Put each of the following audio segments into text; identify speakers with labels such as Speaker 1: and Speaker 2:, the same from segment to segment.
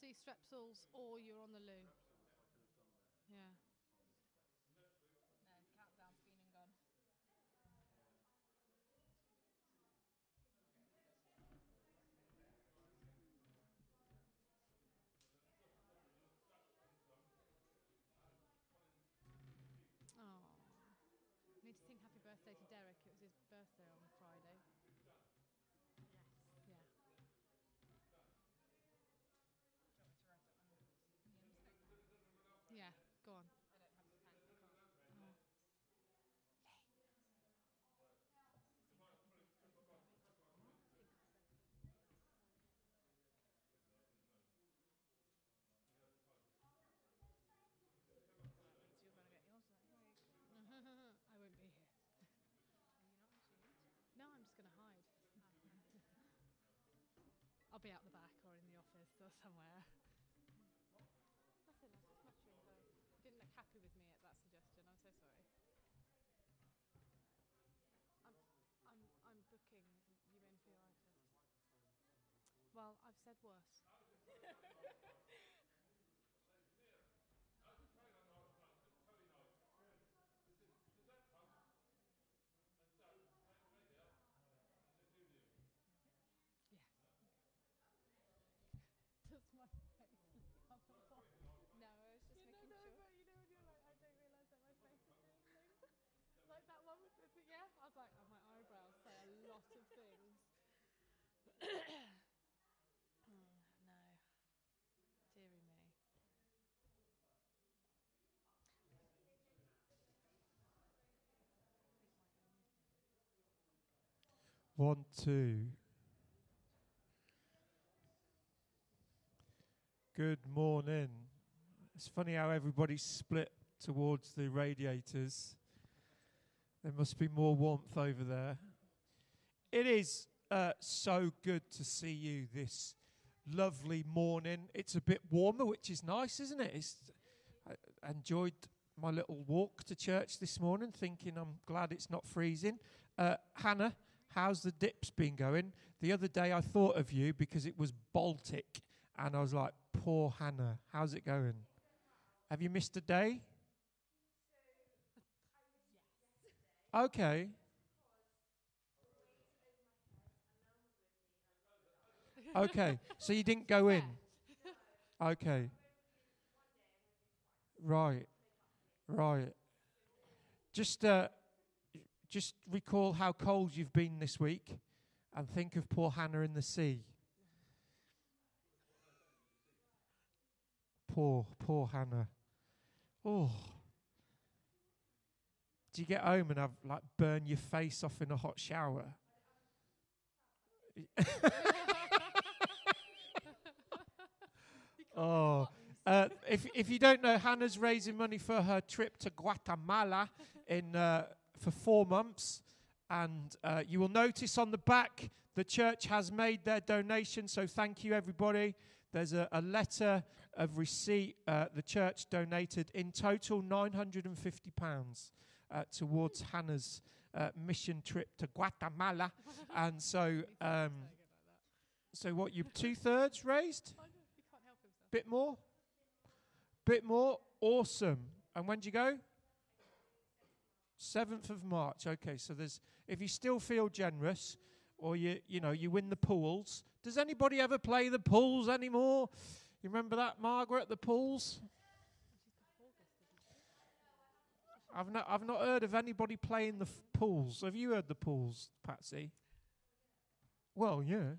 Speaker 1: Pasty, strepsils, or you're on the loo. Yeah.
Speaker 2: No, countdown's been and gone.
Speaker 1: Oh. Need to sing happy birthday to Derek. It was his birthday on Friday.
Speaker 2: Yes.
Speaker 1: Yeah.
Speaker 2: Do you want me to write it on Ian's note?
Speaker 1: Yeah, go on.
Speaker 2: I don't have a pen. I can't.
Speaker 1: Oh.
Speaker 2: That means you're going to get yours next week.
Speaker 1: I won't be here.
Speaker 2: Are you not intrigued?
Speaker 1: No, I'm just going to hide. I'll be out the back or in the office or somewhere. Nothing, I was just muttering, but you didn't look happy with me at that suggestion. I'm so sorry. I'm, I'm, I'm booking you in for your eye test. Well, I've said worse. Yes. Does my face come off?
Speaker 2: No, I was just
Speaker 1: You know,
Speaker 2: making
Speaker 1: no,
Speaker 2: sure.
Speaker 1: but you know when you're like, I don't realise that my face is doing things. like that one with the thing, yeah? I was like, oh, my eyebrows say a lot of things. Mm, no. Deary me.
Speaker 3: One, two. Good morning. It's funny how everybody's split towards the radiators. There must be more warmth over there. It is uh, so good to see you this lovely morning. It's a bit warmer, which is nice, isn't it? It's, I enjoyed my little walk to church this morning, thinking I'm glad it's not freezing. Uh, Hannah, how's the dips been going? The other day I thought of you because it was Baltic, and I was like, poor Hannah, how's it going? Have you missed a day? Okay. Okay, so you didn't go in. Okay. Right. Right. Just uh, just recall how cold you've been this week and think of poor Hannah in the sea. Poor, poor Hannah. Oh, Do you get home and have like burn your face off in a hot shower? oh, uh, if if you don't know, Hannah's raising money for her trip to Guatemala in uh, for four months, and uh, you will notice on the back the church has made their donation. So thank you, everybody. There's a, a letter of receipt. Uh, the church donated in total nine hundred and fifty pounds uh, towards Hannah's uh, mission trip to Guatemala, and so. Um, so what you two thirds raised?
Speaker 1: He can't help himself.
Speaker 3: Bit more? Bit more? Awesome. And when do you go? 7th of March. Okay, so there's if you still feel generous or you you know, you win the pools. Does anybody ever play the pools anymore? You remember that Margaret the pools? I've not I've not heard of anybody playing the f- pools. Have you heard the pools, Patsy? Well, yeah.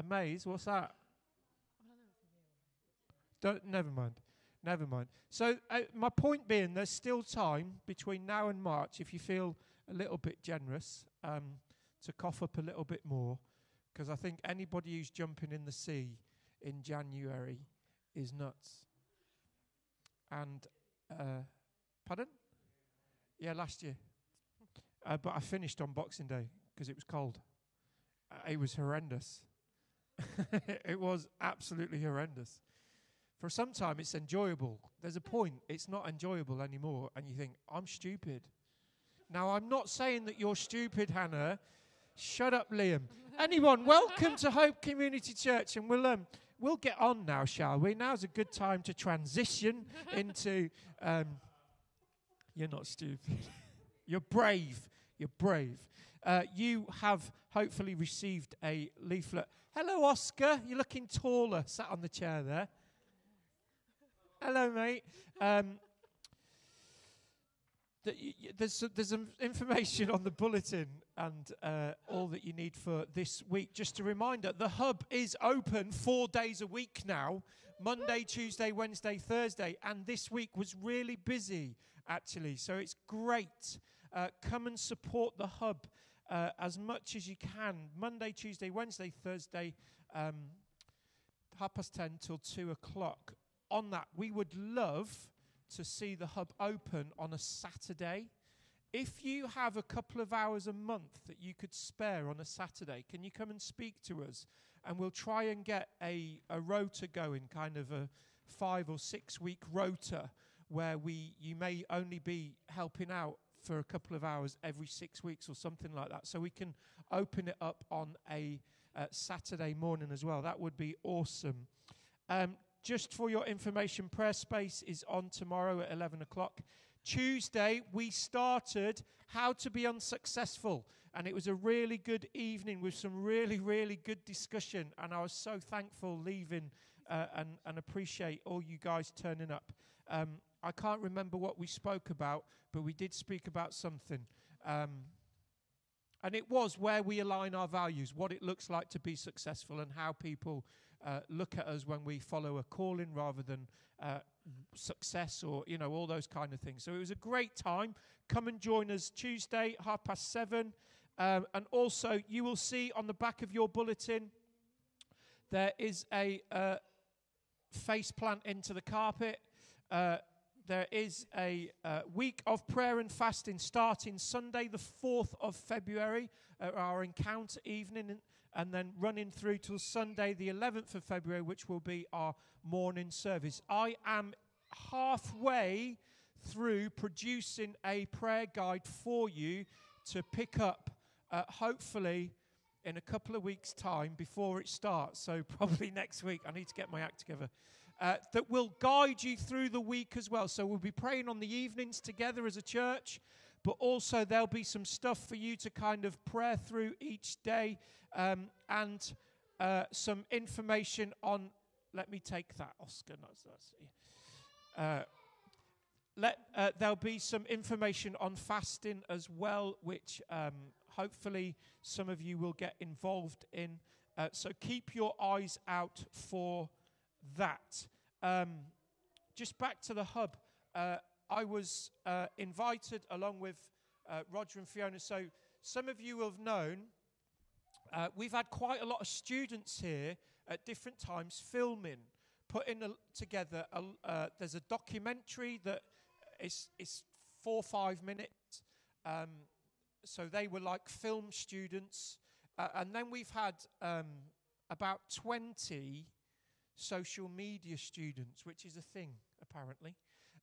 Speaker 3: A maze, what's that? Don't, never mind. Never mind. So, uh, my point being, there's still time between now and March if you feel a little bit generous um, to cough up a little bit more. Because I think anybody who's jumping in the sea in January is nuts. And, uh, pardon? Yeah, last year. Uh, but I finished on Boxing Day because it was cold. Uh, it was horrendous. it was absolutely horrendous. For some time, it's enjoyable. There's a point, it's not enjoyable anymore, and you think, I'm stupid. Now, I'm not saying that you're stupid, Hannah. Shut up, Liam. Anyone, welcome to Hope Community Church, and we'll um, we'll get on now, shall we? Now's a good time to transition into. Um, you're not stupid. you're brave. You're brave. Uh, you have hopefully received a leaflet. Hello, Oscar. You're looking taller, sat on the chair there. Hello, mate. Um, th- y- there's some, there's some information on the bulletin and uh, all that you need for this week. Just a reminder: the hub is open four days a week now. Monday, Tuesday, Wednesday, Thursday, and this week was really busy actually. So it's great. Uh, come and support the hub uh, as much as you can. Monday, Tuesday, Wednesday, Thursday, um, half past ten till two o'clock. On that, we would love to see the hub open on a Saturday. If you have a couple of hours a month that you could spare on a Saturday, can you come and speak to us? And we'll try and get a, a rota going, kind of a five or six week rota, where we you may only be helping out for a couple of hours every six weeks or something like that. So we can open it up on a uh, Saturday morning as well. That would be awesome. Um, just for your information, prayer space is on tomorrow at 11 o'clock. Tuesday, we started How to Be Unsuccessful. And it was a really good evening with some really, really good discussion. And I was so thankful leaving uh, and, and appreciate all you guys turning up. Um, I can't remember what we spoke about, but we did speak about something. Um, and it was where we align our values, what it looks like to be successful, and how people uh, look at us when we follow a calling rather than uh, success or, you know, all those kind of things. So it was a great time. Come and join us Tuesday, half past seven. Um, and also, you will see on the back of your bulletin there is a uh, face plant into the carpet. Uh, there is a uh, week of prayer and fasting starting Sunday, the 4th of February, uh, our encounter evening, and, then running through till Sunday, the 11th of February, which will be our morning service. I am halfway through producing a prayer guide for you to pick up, uh, hopefully, in a couple of weeks' time before it starts. So, probably next week. I need to get my act together. Uh, that will guide you through the week as well. So, we'll be praying on the evenings together as a church, but also there'll be some stuff for you to kind of pray through each day um, and uh, some information on. Let me take that, Oscar. That's, uh, let, uh, there'll be some information on fasting as well, which um, hopefully some of you will get involved in. Uh, so keep your eyes out for that. Um, just back to the hub. Uh, I was uh, invited along with uh, Roger and Fiona. So some of you have known uh, we've had quite a lot of students here at different times filming, putting a, together. A, uh, there's a documentary that is is four or five minutes. Um, so they were like film students, uh, and then we've had um, about twenty social media students, which is a thing apparently,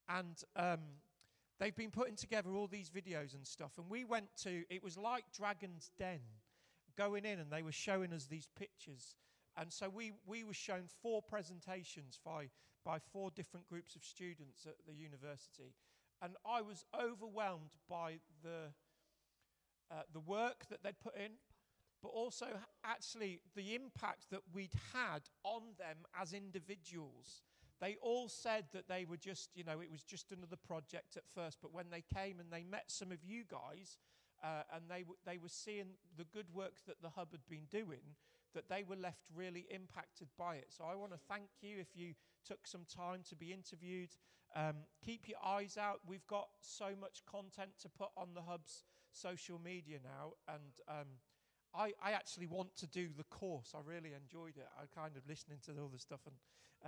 Speaker 3: and. Um, They've been putting together all these videos and stuff, and we went to. It was like Dragon's Den, going in, and they were showing us these pictures, and so we we were shown four presentations by by four different groups of students at the university, and I was overwhelmed by the uh, the work that they'd put in, but also actually the impact that we'd had on them as individuals. They all said that they were just, you know, it was just another project at first, but when they came and they met some of you guys, uh, and they, w- they were seeing the good work that the hub had been doing, that they were left really impacted by it. So I want to thank you if you took some time to be interviewed. Um, keep your eyes out. We've got so much content to put on the hub's social media now, and um, I, I actually want to do the course. I really enjoyed it. I kind of listening to all the stuff, and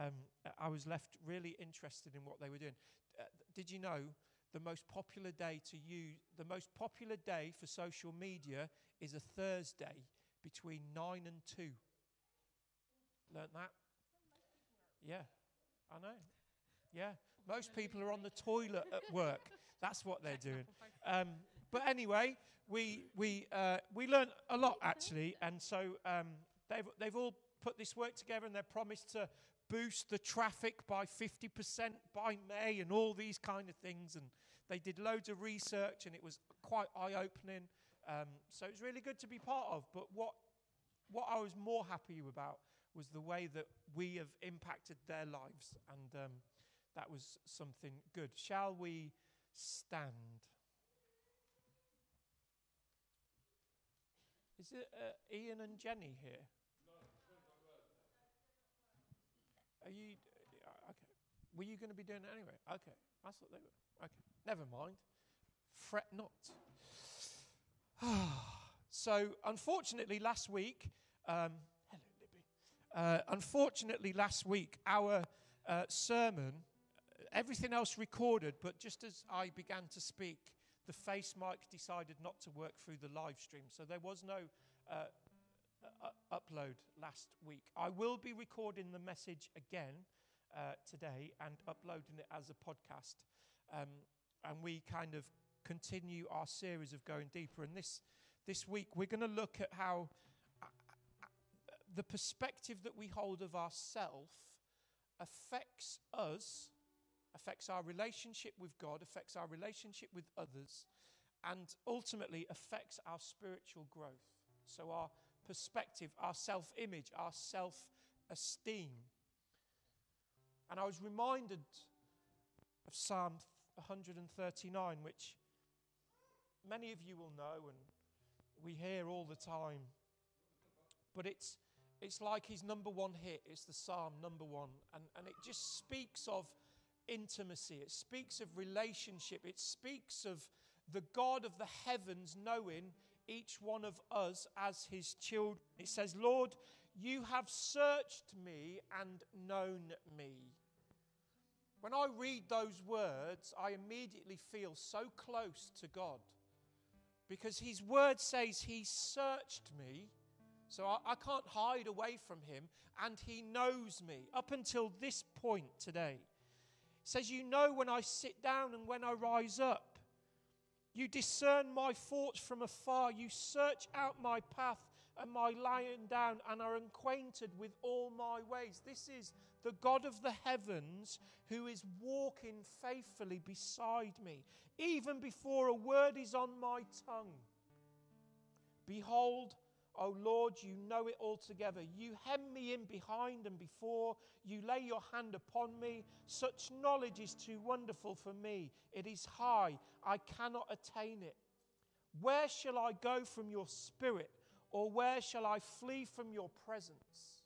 Speaker 3: um, I was left really interested in what they were doing. Uh, did you know the most popular day to use, the most popular day for social media is a Thursday between nine and two? Learned that? Yeah, I know. Yeah, most people are on the toilet at work. That's what they're doing. Um, but anyway, we we uh, we learned a lot actually, and so um, they've they've all put this work together, and they're promised to boost the traffic by 50% by May, and all these kind of things. And they did loads of research, and it was quite eye-opening. Um, so it's really good to be part of. But what what I was more happy about was the way that we have impacted their lives, and um, that was something good. Shall we stand? Is it uh, Ian and Jenny here? Are you uh, okay? Were you going to be doing it anyway? Okay, I thought they were. Okay, never mind. Fret not. so, unfortunately, last week, um, hello, Libby. Uh, unfortunately, last week, our uh, sermon, everything else recorded, but just as I began to speak, the face mic decided not to work through the live stream. So there was no uh, uh, upload last week. I will be recording the message again uh, today and uploading it as a podcast. Um, and we kind of continue our series of going deeper. And this, this week, we're going to look at how uh, uh, the perspective that we hold of ourself affects us, affects our relationship with God, affects our relationship with others, and ultimately affects our spiritual growth. So, our perspective, our self image, our self esteem. And I was reminded of Psalm 139, which many of you will know and we hear all the time. But it's, it's like his number one hit. It's the Psalm number one. And, and it just speaks of intimacy, it speaks of relationship, it speaks of the God of the heavens knowing each one of us as his children. It says, Lord, you have searched me and known me. When I read those words, I immediately feel so close to God because his word says he searched me. So I, I, can't hide away from him, and he knows me up until this point today. Says, You know when I sit down and when I rise up. You discern my thoughts from afar. You search out my path and my lying down and are acquainted with all my ways. This is the God of the heavens who is walking faithfully beside me, even before a word is on my tongue. Behold, O Lord, you know it altogether. You hem me in behind and before. You lay your hand upon me. Such knowledge is too wonderful for me. It is high. I cannot attain it. Where shall I go from your spirit? Or where shall I flee from your presence?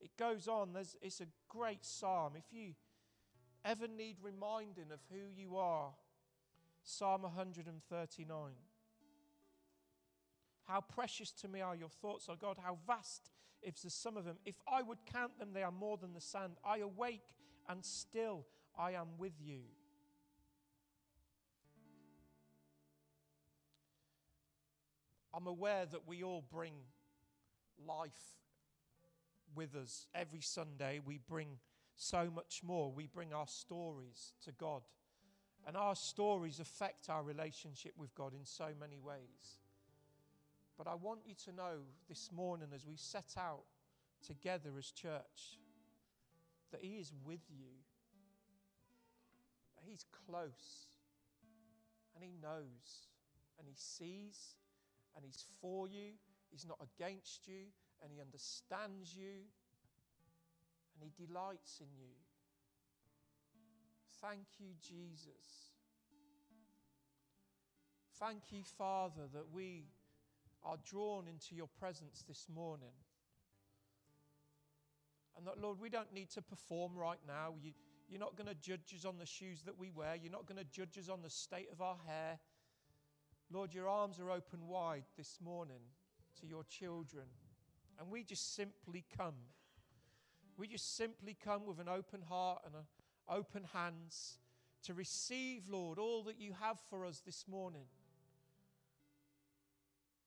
Speaker 3: It goes on. There's, it's a great psalm. If you ever need reminding of who you are, Psalm 139. How precious to me are your thoughts, O God. How vast is the sum of them. If I would count them, they are more than the sand. I awake and still I am with you. I'm aware that we all bring life with us every Sunday. We bring so much more. We bring our stories to God. And our stories affect our relationship with God in so many ways. But I want you to know this morning as we set out together as church that He is with you, He's close, and He knows, and He sees, and He's for you. He's not against you, and He understands you, and He delights in you. Thank you, Jesus. Thank you, Father, that we are drawn into your presence this morning. And that, Lord, we don't need to perform right now. You, you're not going to judge us on the shoes that we wear, you're not going to judge us on the state of our hair. Lord, your arms are open wide this morning to your children. And we just simply come. We just simply come with an open heart and a, open hands to receive, Lord, all that you have for us this morning.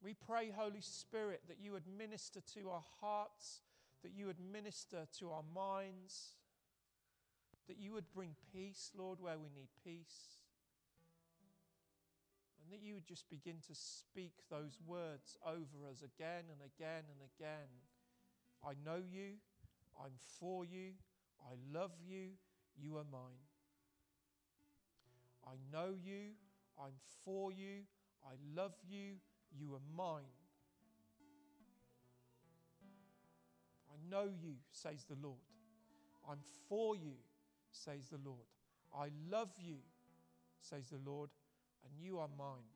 Speaker 3: We pray, Holy Spirit, that you would minister to our hearts, that you would minister to our minds, that you would bring peace, Lord, where we need peace, and that you would just begin to speak those words over us again and again and again. I know you, I'm for you, I love you, you are mine. I know you, I'm for you, I love you, you are mine. I know you, says the Lord. I'm for you, says the Lord. I love you, says the Lord, and you are mine.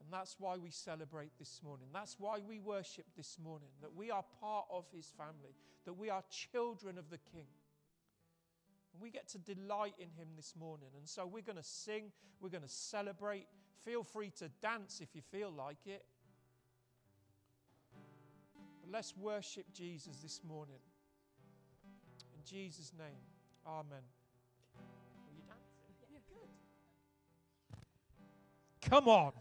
Speaker 3: And that's why we celebrate this morning. That's why we worship this morning, that we are part of his family, that we are children of the King. And we get to delight in him this morning. And so we're going to sing, we're going to celebrate. Feel free to dance if you feel like it. But let's worship Jesus this morning. In Jesus' name, amen. Are you dancing?
Speaker 2: Yeah, good.
Speaker 3: Come on.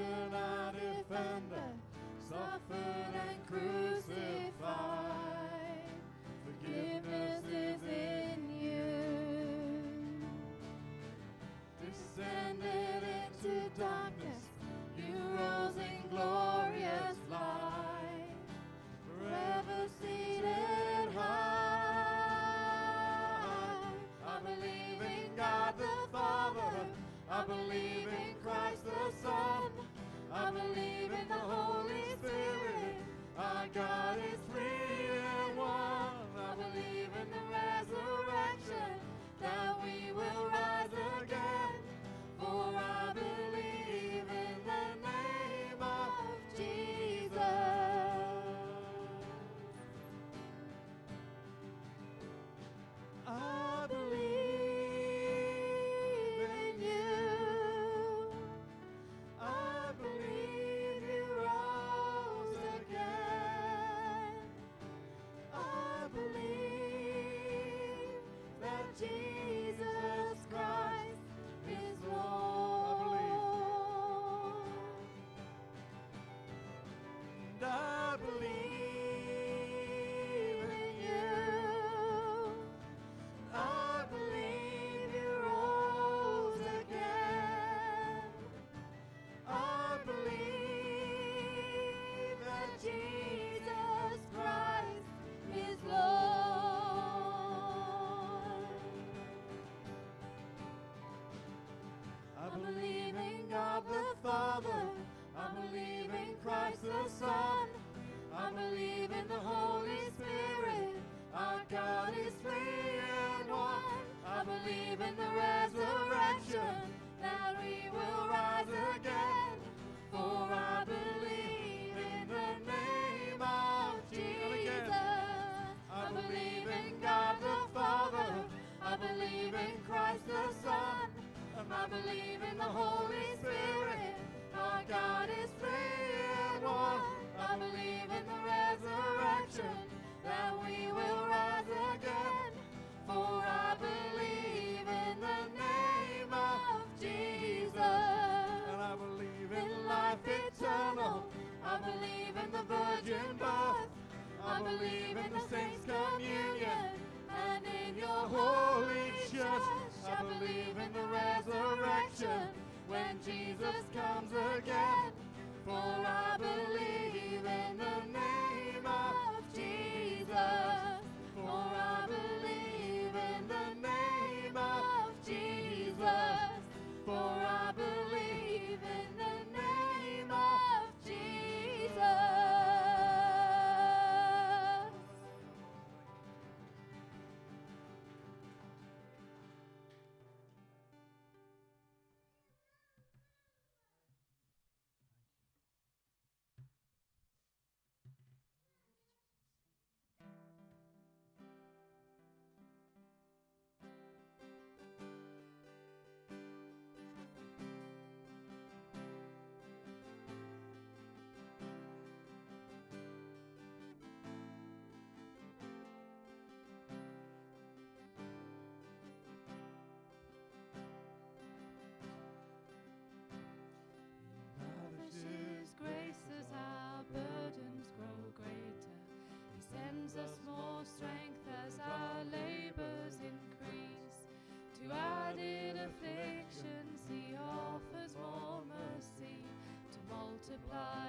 Speaker 4: And our defender, suffered and crucified. Holy Spirit. Our God is the saints' communion and in your holy church. I believe in the resurrection when Jesus comes again. For I believe.
Speaker 5: 가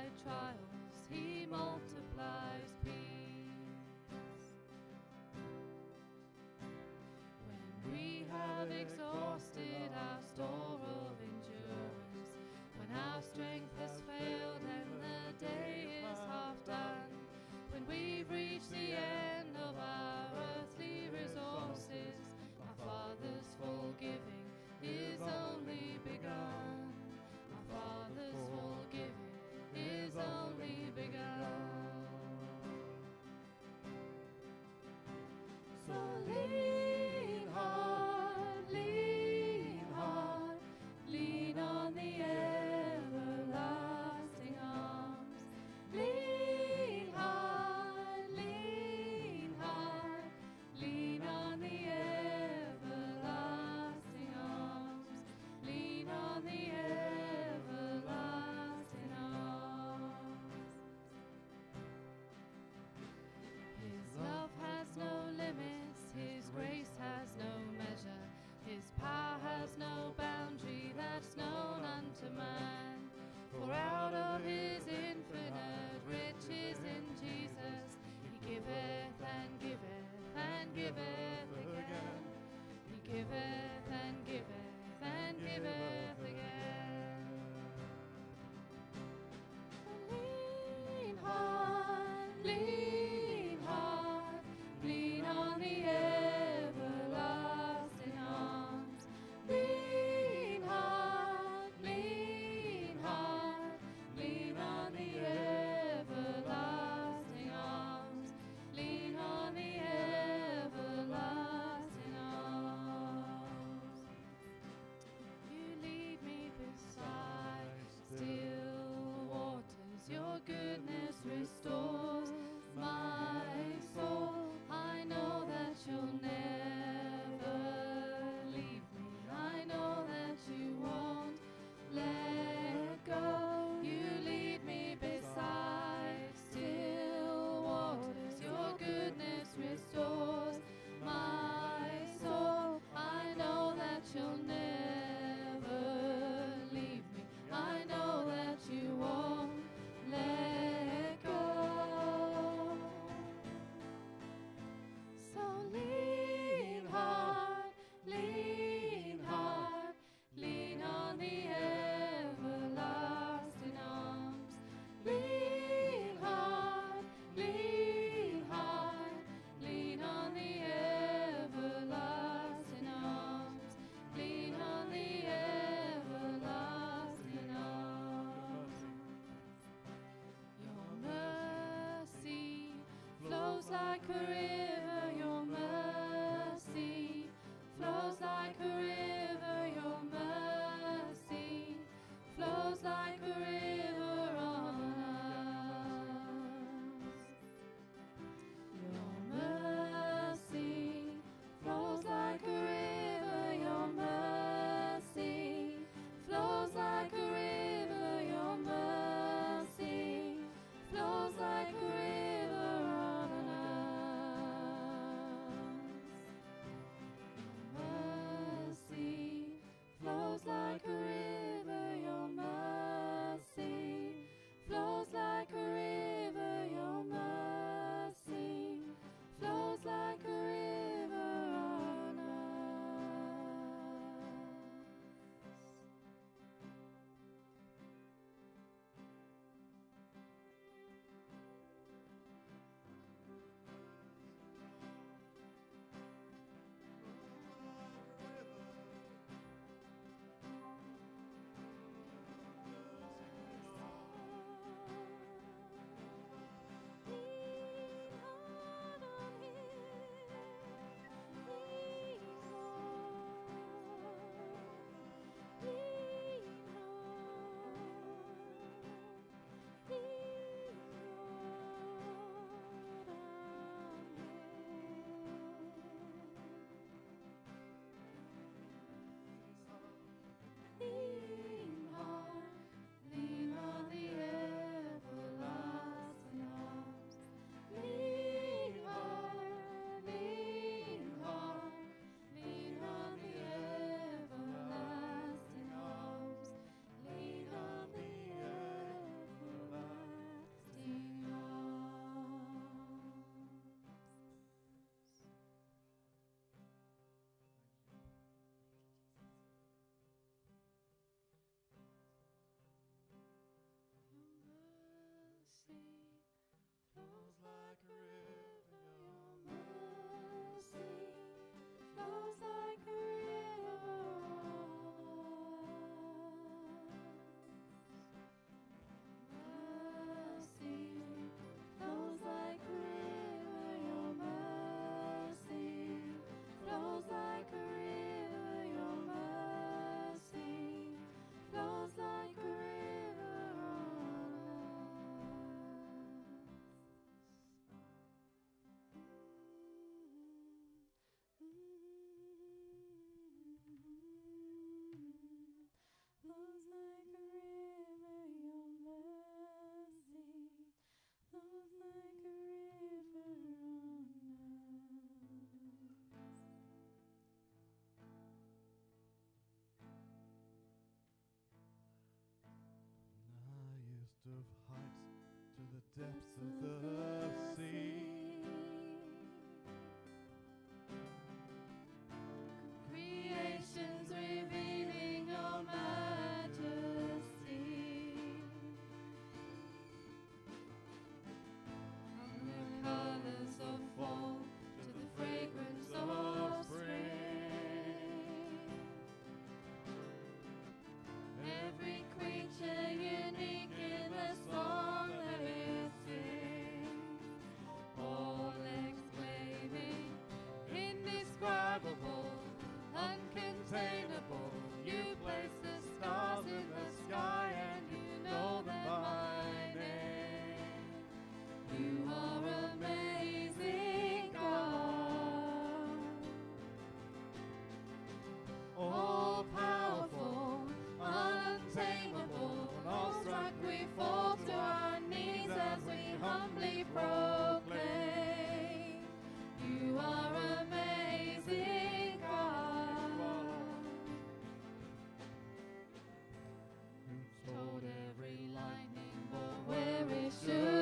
Speaker 5: depths of the
Speaker 4: where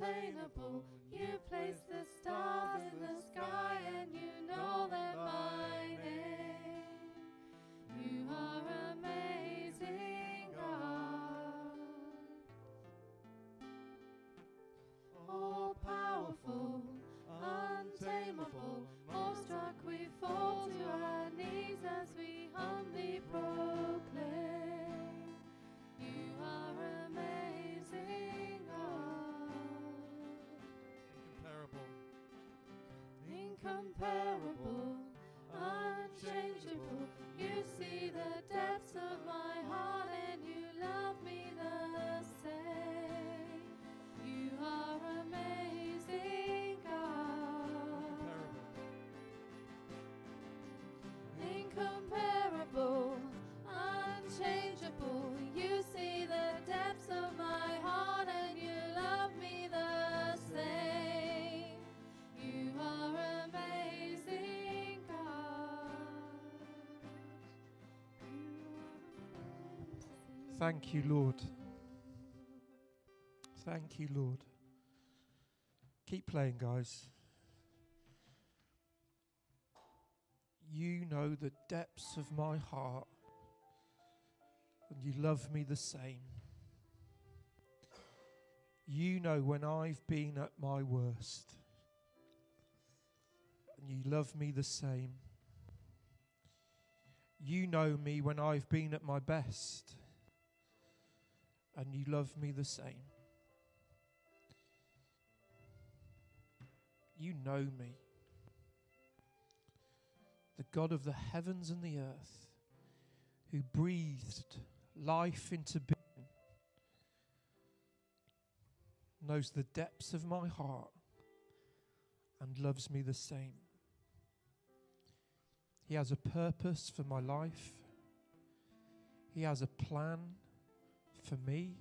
Speaker 4: uncontainable. Incomparable.
Speaker 5: Incomparable,
Speaker 3: Thank you, Lord. Thank you, Lord. Keep playing, guys. You know the depths of my heart, and you love me the same. You know when I've been at my worst, and you love me the same. You know me when I've been at my best, and you love me the same. You know me. The God of the heavens and the earth, who breathed life into being, knows the depths of my heart and loves me the same. He has a purpose for my life. He has a plan for me.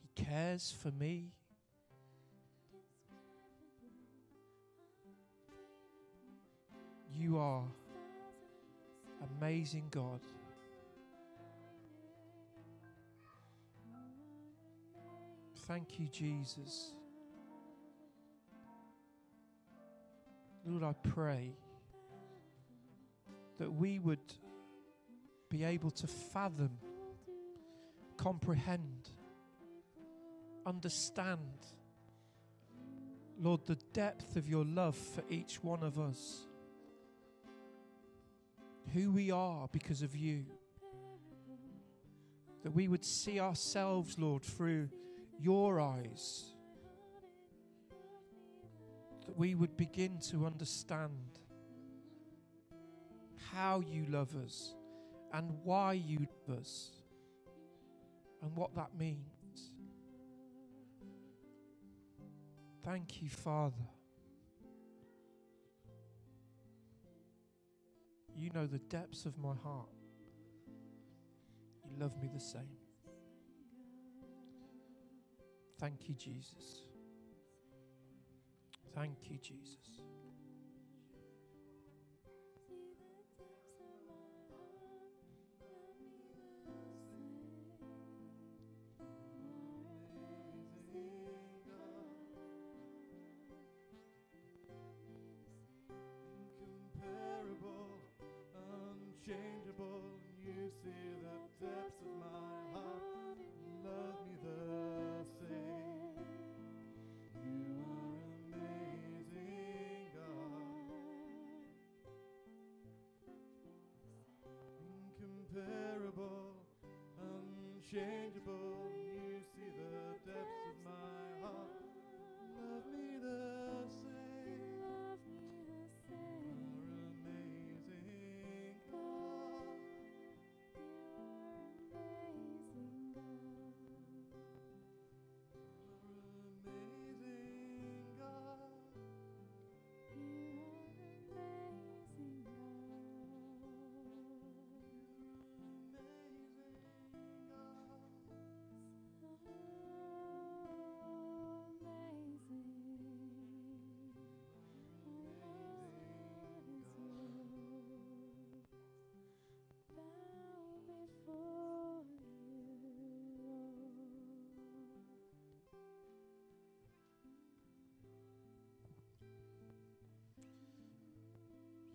Speaker 3: He cares for me. You are amazing God. Thank you, Jesus. Lord, I pray that we would be able to fathom, comprehend, understand, Lord, the depth of your love for each one of us. Who we are because of you. That we would see ourselves, Lord, through your eyes. That we would begin to understand how you love us and why you love us and what that means. Thank you, Father. You know the depths of my heart. You love me the same. Thank you, Jesus. Thank you, Jesus.
Speaker 5: Unchangeable.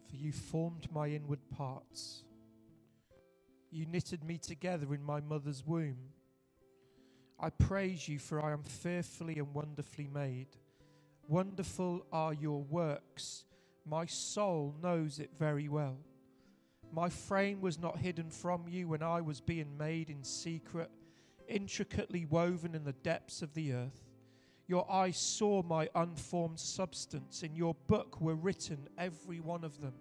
Speaker 3: For you formed my inward parts. You knitted me together in my mother's womb. I praise you, for I am fearfully and wonderfully made. Wonderful are your works. My soul knows it very well. My frame was not hidden from you when I was being made in secret, intricately woven in the depths of the earth. Your eyes saw my unformed substance. In your book were written, every one of them.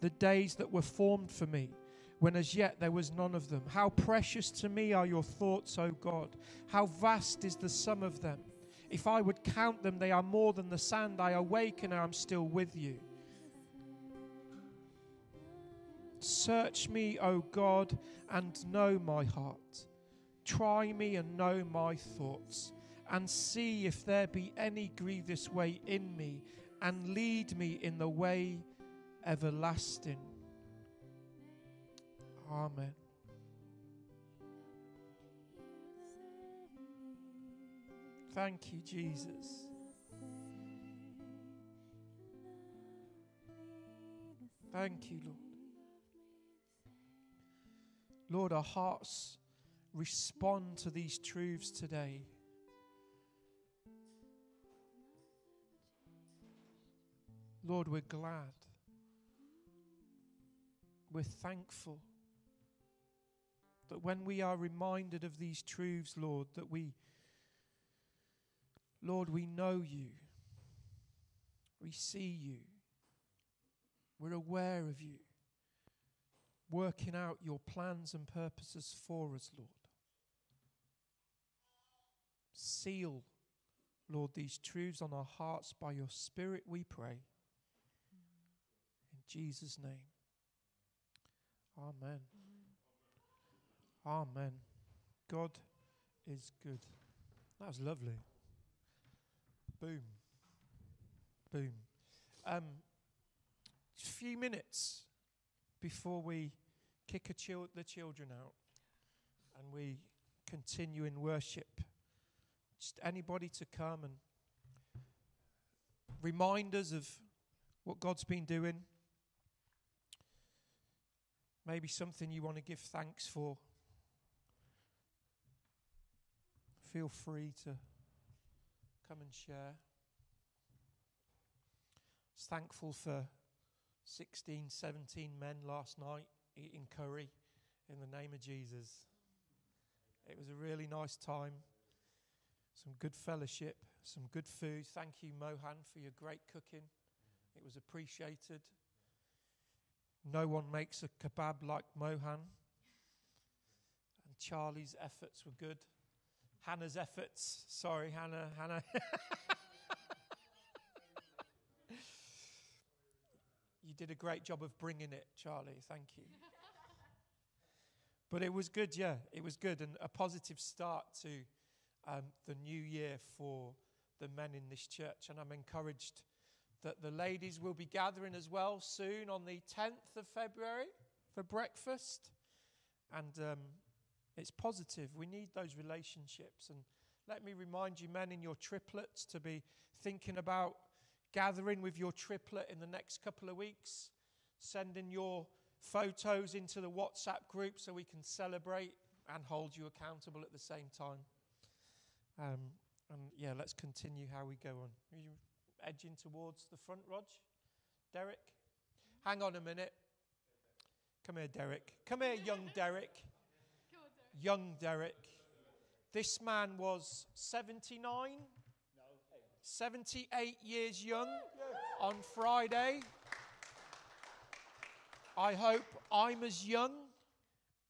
Speaker 3: The days that were formed for me, when as yet there was none of them. How precious to me are your thoughts, O God! How vast is the sum of them! If I would count them, they are more than the sand. I awake and I am still with you. Search me, O God, and know my heart. Try me and know my thoughts, and see if there be any grievous way in me, and lead me in the way everlasting. Amen. Thank you, Jesus. Thank you, Lord. Lord, our hearts respond to these truths today. Lord, we're glad. We're thankful that when we are reminded of these truths, Lord, that we, Lord, we know you, we see you, we're aware of you working out your plans and purposes for us, Lord. Seal, Lord, these truths on our hearts by your Spirit, we pray. Jesus' name. Amen. Amen. God is good. That was lovely. Boom. Boom. Um, a few minutes before we kick a chil- the children out and we continue in worship. Just anybody to come and remind us of what God's been doing. Maybe something you want to give thanks for. Feel free to come and share. It's thankful for 16, 17 men last night eating curry in the name of Jesus. It was a really nice time. Some good fellowship, some good food. Thank you, Mohan, for your great cooking. It was appreciated. No one makes a kebab like Mohan. And Charlie's efforts were good. Hannah's efforts. Sorry, Hannah. Hannah. you did a great job of bringing it, Charlie. Thank you. but it was good, yeah. It was good. And a positive start to um, the new year for the men in this church. And I'm encouraged that the ladies will be gathering as well soon on the 10th of February for breakfast. And um, it's positive. We need those relationships. And let me remind you, men, in your triplets, to be thinking about gathering with your triplet in the next couple of weeks, sending your photos into the WhatsApp group so we can celebrate and hold you accountable at the same time. Um, and yeah, let's continue how we go on. Edging towards the front, Rog? Derek? Hang on a minute. Come here, Derek. Come here, young Derek. Young Derek. This man was 79? 78 years young on Friday. I hope I'm as young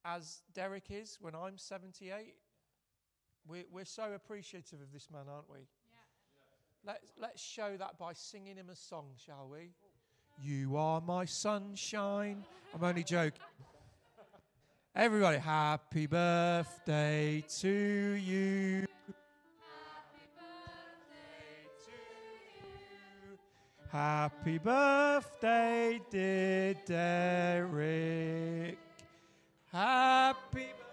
Speaker 3: as Derek is when I'm 78. We're, we're so appreciative of this man, aren't we? Let's, let's show that by singing him a song, shall we? You are my sunshine. I'm only joking. Everybody, happy birthday to you. happy birthday to you. Happy birthday, dear Derek. Happy birthday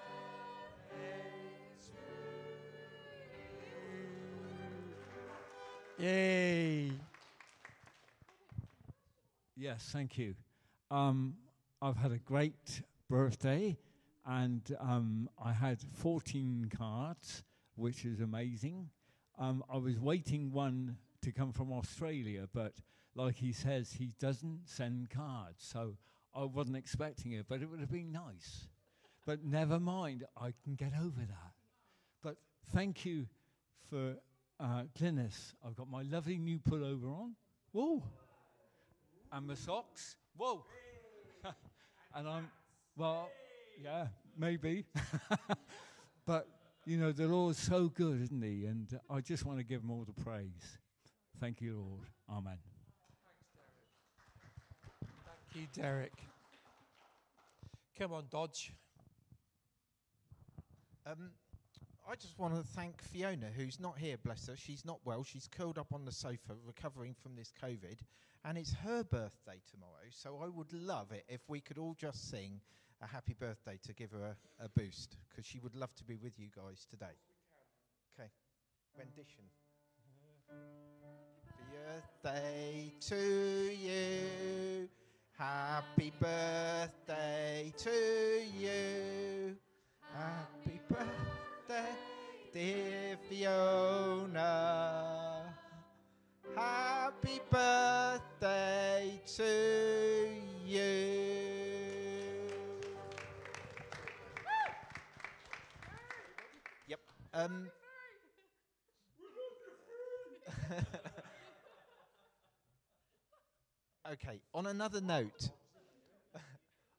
Speaker 3: Yay.
Speaker 6: Yes, thank you. Um, I've had a great birthday, and um, I had 14 cards, which is amazing. Um, I was waiting one to come from Australia, but like he says, he doesn't send cards, so I wasn't expecting it, but it would have been nice. But never mind, I can get over that. But thank you for uh, Glynis. I've got my lovely new pullover on. Whoa! And my socks. Whoa! and I'm, well, yeah, maybe. but, you know, the Lord's so good, isn't he? And uh, I just want to give him all the praise. Thank you, Lord. Amen.
Speaker 3: Thank you, Derek. Come on, Dodge.
Speaker 7: Um, I just want to thank Fiona, who's not here, bless her. She's not well. She's curled up on the sofa, recovering from this COVID, and it's her birthday tomorrow. So I would love it if we could all just sing a happy birthday to give her a, a boost, because she would love to be with you guys today. Okay, rendition. Birthday to you. Happy birthday to you. Happy birthday, dear Fiona. Happy birthday to you. Yep. Um. okay. On another note,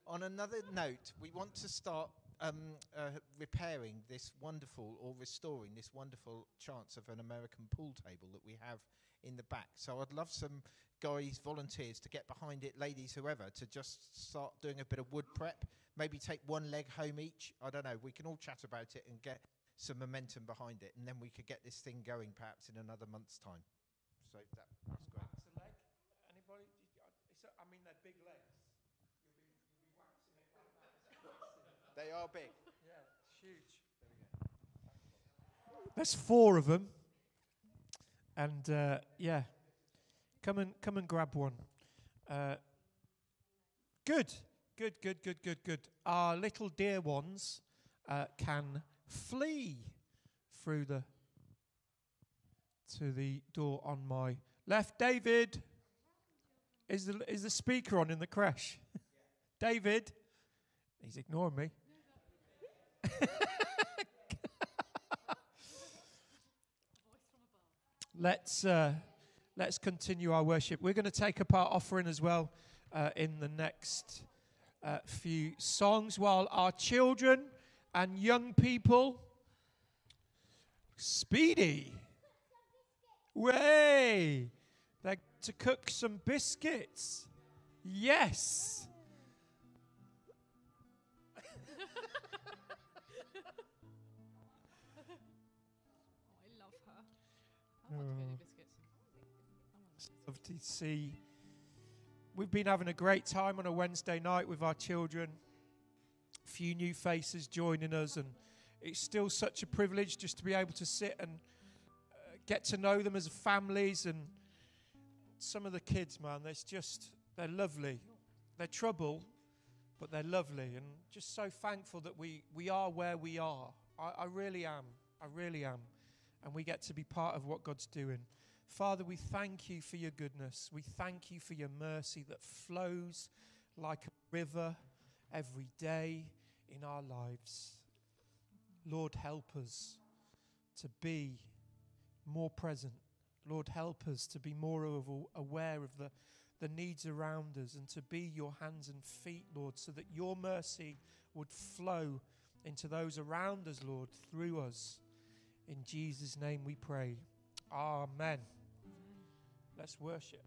Speaker 7: on another note, we want to start um, uh, repairing this wonderful or restoring this wonderful chance of an American pool table that we have in the back. So I'd love some guys, volunteers to get behind it, ladies, whoever, to just start doing a bit of wood prep. Maybe take one leg home each. I don't know. We can all chat about it and get some momentum behind it, and then we could get this thing going perhaps in another month's time. So that, that's great.
Speaker 3: That's a leg. Anybody? It's a, I mean, they're big legs.
Speaker 7: They are big.
Speaker 3: Yeah, it's huge. There's four of them, and uh, yeah, come and come and grab one. Uh, good, good, good, good, good, good. Our little dear ones uh, can flee through the to the door on my left. David, is the is the speaker on in the crèche? David, he's ignoring me. let's uh, let's continue our worship. We're going to take up our offering as well uh, in the next uh, few songs, while our children and young people, speedy, way, they're to cook some biscuits. Yes.
Speaker 1: Biscuits.
Speaker 3: Love to see. We've been having a great time on a Wednesday night with our children. A few new faces joining us, and it's still such a privilege just to be able to sit and uh, get to know them as families. And some of the kids, man, there's just they're lovely. They're trouble, but they're lovely, and just so thankful that we we are where we are. I, I really am. I really am, and we get to be part of what God's doing. Father, we thank you for your goodness. We thank you for your mercy that flows like a river every day in our lives. Lord, help us to be more present. Lord, help us to be more aware of the, the needs around us and to be your hands and feet, Lord, so that your mercy would flow into those around us, Lord, through us. In Jesus' name we pray. Amen. Let's worship.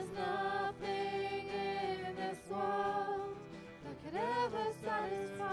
Speaker 4: is nothing in this world that could ever satisfy.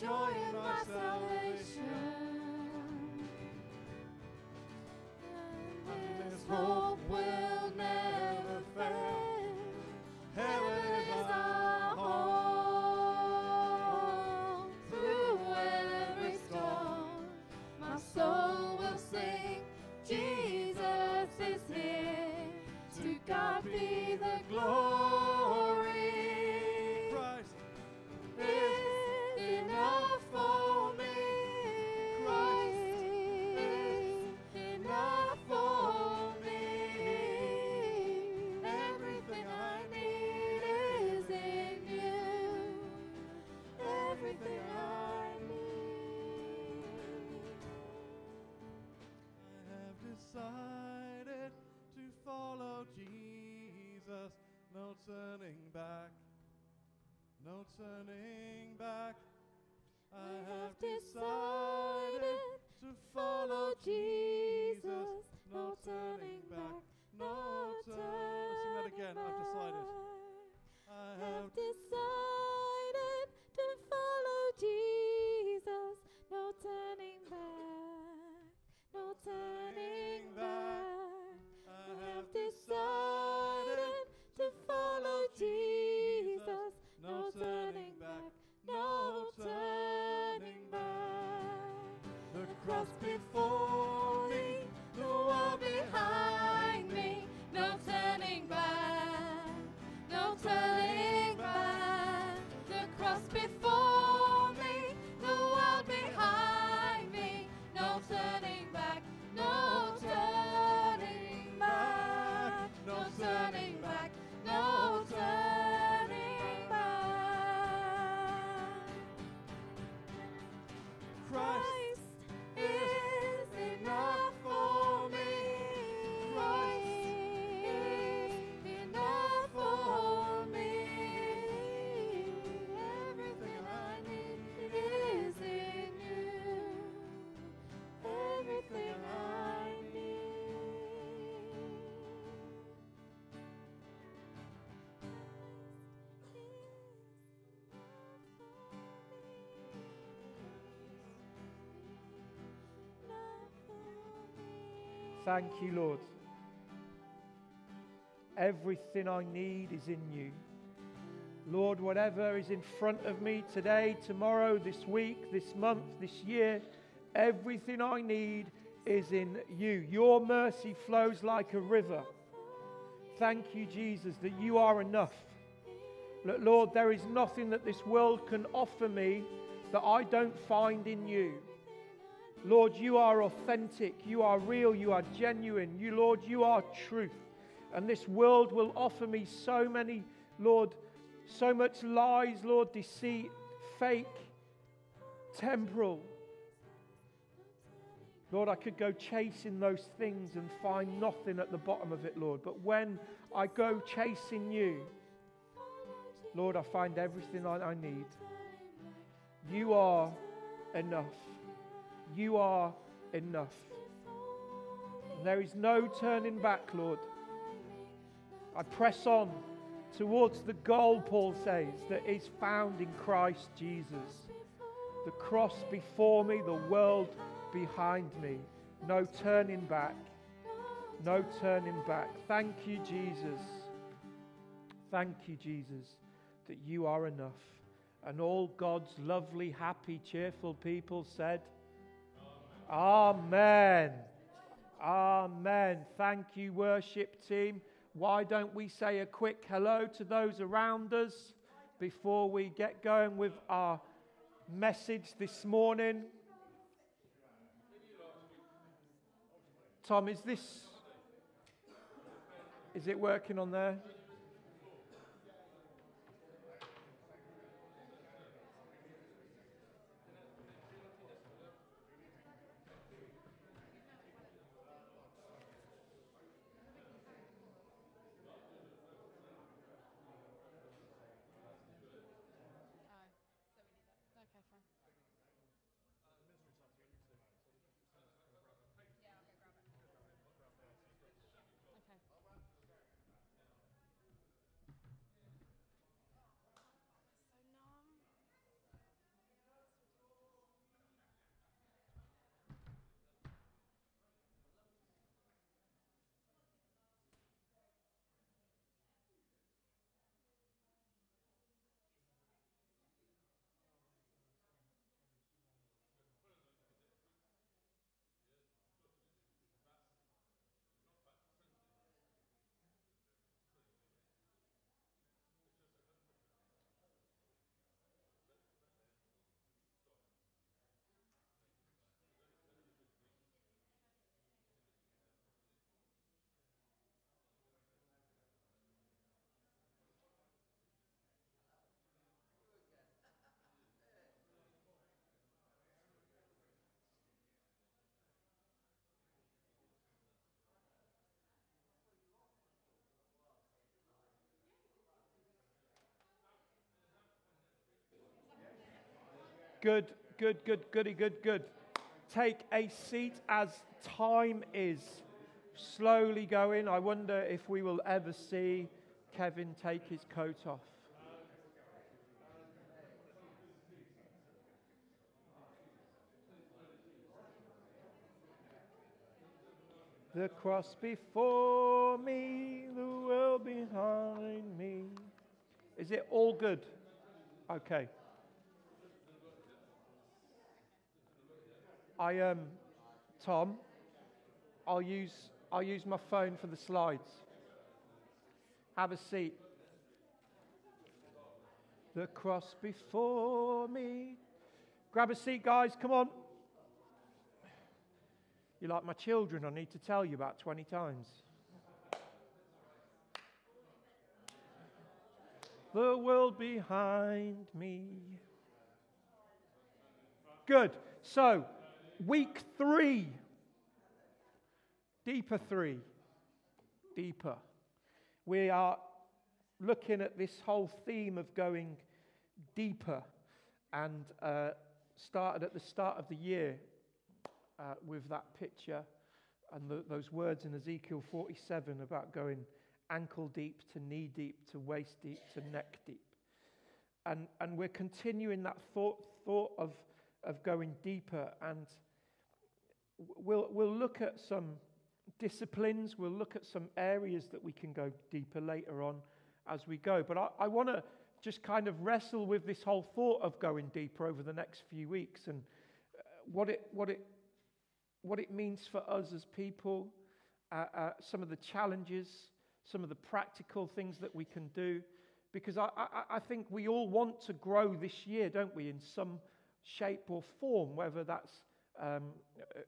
Speaker 4: joy in
Speaker 5: my salvation. And there's hope
Speaker 4: cross
Speaker 5: before
Speaker 3: Thank you, Lord. Everything I need is in you. Lord, whatever is in front of me today, tomorrow, this week, this month, this year, everything I need is in you. Your mercy flows like a river. Thank you, Jesus, that you are enough. Lord, there is nothing that this world can offer me that I don't find in you. Lord, you are authentic, you are real, you are genuine. You, Lord, you are truth. And this world will offer me so many, Lord, so much lies, Lord, deceit, fake, temporal. Lord, I could go chasing those things and find nothing at the bottom of it, Lord. But when I go chasing you, Lord, I find everything I, need. You are enough. You are enough. There is no turning back, Lord. I press on towards the goal, Paul says, that is found in Christ Jesus. The cross before me, the world behind me. No turning back. No turning back. Thank you, Jesus. Thank you, Jesus, that you are enough. And all God's lovely, happy, cheerful people said, Amen. Amen. Thank you, worship team. Why don't we say a quick hello to those around us before we get going with our message this morning? Tom, is this is it working on there? Good, good, good, goody, good, good. Take a seat as time is slowly going. I wonder if we will ever see Kevin take his coat off. The cross before me, the world behind me. Is it all good? Okay. I um, Tom, I'll use I'll use my phone for the slides. Have a seat. The cross before me. Grab a seat, guys. Come on. You're like my children, I need to tell you about 20 times. The world behind me. Good. So, week three. Deeper three. Deeper. We are looking at this whole theme of going deeper and uh, started at the start of the year uh, with that picture and the, those words in Ezekiel 47 about going ankle deep to knee deep to waist deep to neck deep. And, and we're continuing that thought, thought of, of going deeper. And we'll, we'll look at some disciplines, we'll look at some areas that we can go deeper later on as we go. But I, I want to just kind of wrestle with this whole thought of going deeper over the next few weeks and uh, what it, what it what it means for us as people, uh, uh, some of the challenges, some of the practical things that we can do. Because I, I, I think we all want to grow this year, don't we, in some shape or form, whether that's um,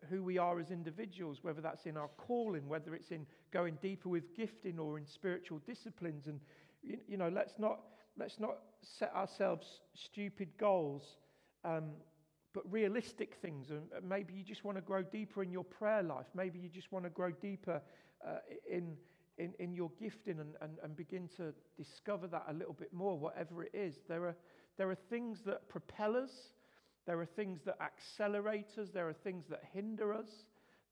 Speaker 3: who we are as individuals, whether that's in our calling, whether it's in going deeper with gifting or in spiritual disciplines. And, you, you know, let's not, let's not set ourselves stupid goals. Um, but realistic things. And maybe you just want to grow deeper in your prayer life. Maybe you just want to grow deeper uh, in, in, in your gifting and, and, and begin to discover that a little bit more, whatever it is. There are, there are things that propel us, there are things that accelerate us, there are things that hinder us,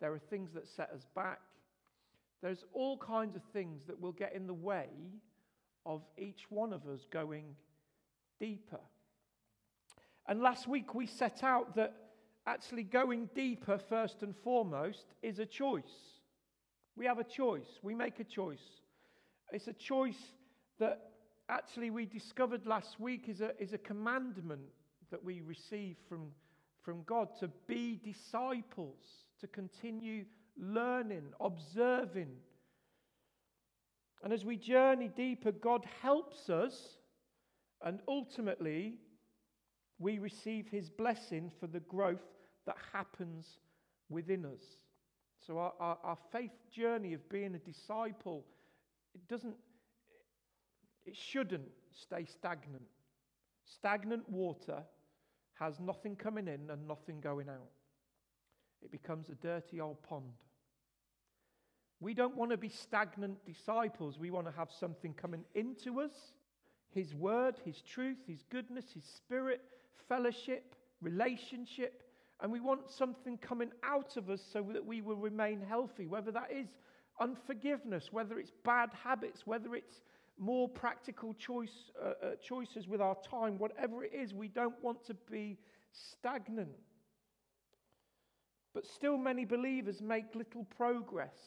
Speaker 3: there are things that set us back. There's all kinds of things that will get in the way of each one of us going deeper. And last week we set out that actually going deeper, first and foremost, is a choice. We have a choice. We make a choice. It's a choice that actually we discovered last week is a, is a commandment that we receive from, from God to be disciples, to continue learning, observing. And as we journey deeper, God helps us and ultimately we receive his blessing for the growth that happens within us. So, our, our, our, faith journey of being a disciple, it doesn't, it shouldn't stay stagnant. Stagnant water has nothing coming in and nothing going out, it becomes a dirty old pond. We don't want to be stagnant disciples. We want to have something coming into us His word, His truth, His goodness, His spirit fellowship, relationship, and we want something coming out of us so that we will remain healthy, whether that is unforgiveness, whether it's bad habits, whether it's more practical choice, uh, uh, choices with our time, whatever it is, we don't want to be stagnant. But still, many believers make little progress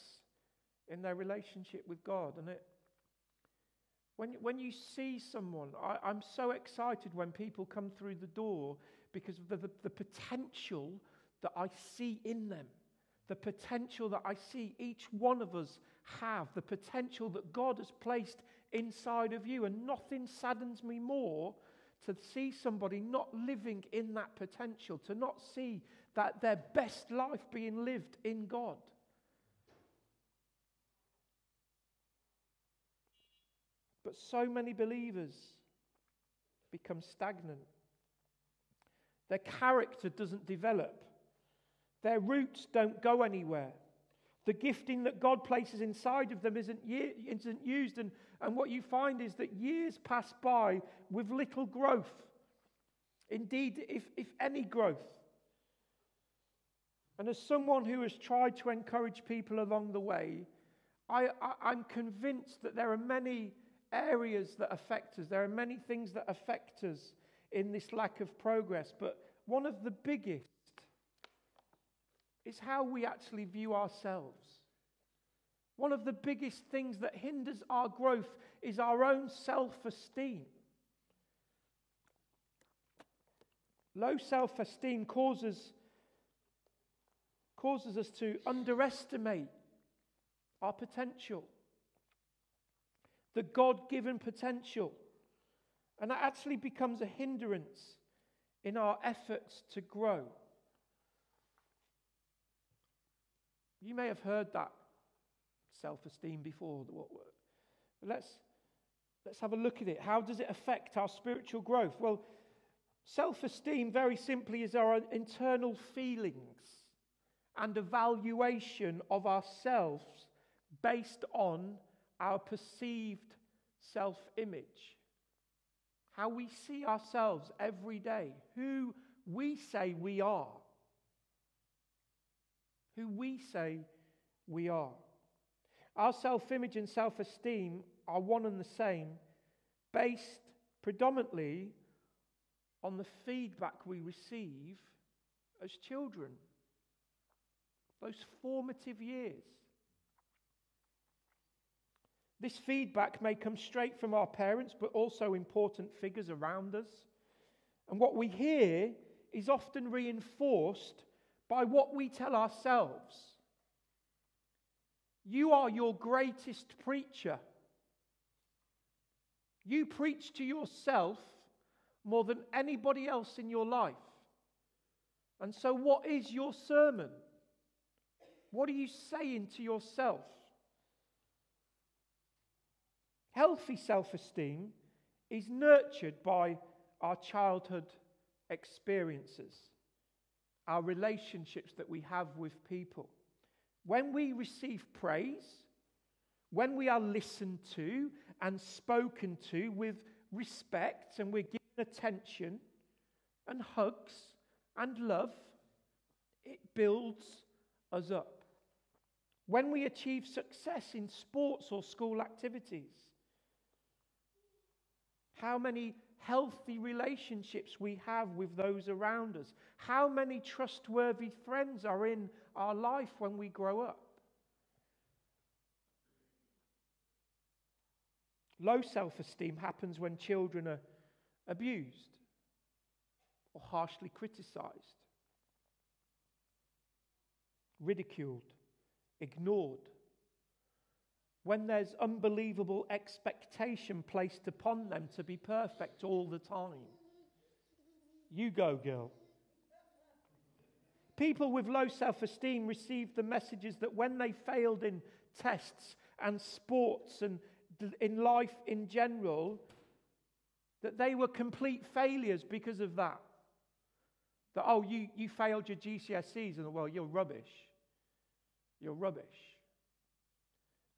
Speaker 3: in their relationship with God, and it when, when you see someone, I, am so excited when people come through the door because of the, the, the potential that I see in them. The potential that I see each one of us have, the potential that God has placed inside of you. And nothing saddens me more to see somebody not living in that potential, to not see that their best life being lived in God. But so many believers become stagnant. Their character doesn't develop, their roots don't go anywhere. The gifting that God places inside of them isn't, ye- isn't used. And, and what you find is that years pass by with little growth. Indeed, if, if any growth. And as someone who has tried to encourage people along the way, I, I, I'm convinced that there are many areas that affect us. There are many things that affect us in this lack of progress. But one of the biggest is how we actually view ourselves. One of the biggest things that hinders our growth is our own self esteem. Low self esteem causes, causes us to underestimate our potential, the God given potential. And that actually becomes a hindrance in our efforts to grow. You may have heard that self esteem before. Let's, let's have a look at it. How does it affect our spiritual growth? Well, self esteem, very simply, is our internal feelings and evaluation of ourselves based on our perceived self image. How we see ourselves every day, who we say we are. Who we say we are. Our self image and self esteem are one and the same, based predominantly on the feedback we receive as children. Those formative years. This feedback may come straight from our parents, but also important figures around us. And what we hear is often reinforced by what we tell ourselves. You are your greatest preacher. You preach to yourself more than anybody else in your life. And so, what is your sermon? What are you saying to yourself? Healthy self esteem is nurtured by our childhood experiences, our relationships that we have with people. When we receive praise, when we are listened to and spoken to with respect and we're given attention and hugs and love, it builds us up. When we achieve success in sports or school activities, how many healthy relationships we have with those around us, how many trustworthy friends are in our life when we grow up. Low self esteem happens when children are abused or harshly criticized, ridiculed, ignored, when there's unbelievable expectation placed upon them to be perfect all the time. You go, girl. People with low self esteem received the messages that when they failed in tests and sports and in life in general, that they were complete failures because of that. That, oh, you, you failed your GCSEs, and well, you're rubbish. You're rubbish.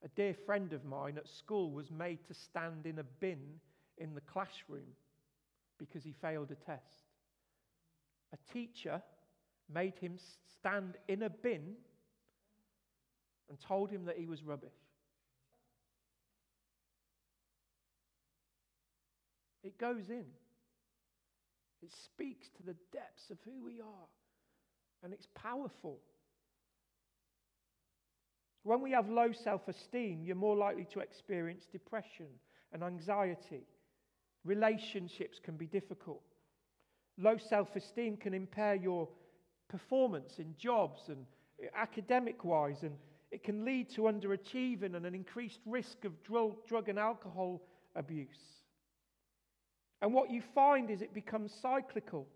Speaker 3: A dear friend of mine at school was made to stand in a bin in the classroom because he failed a test. A teacher made him stand in a bin and told him that he was rubbish. It goes in. It speaks to the depths of who we are. And it's powerful. When we have low self esteem, you're more likely to experience depression and anxiety. Relationships can be difficult. Low self esteem can impair your performance in jobs and eh, academic wise, and it can lead to underachieving and an increased risk of drug and alcohol abuse. And what you find is it becomes cyclical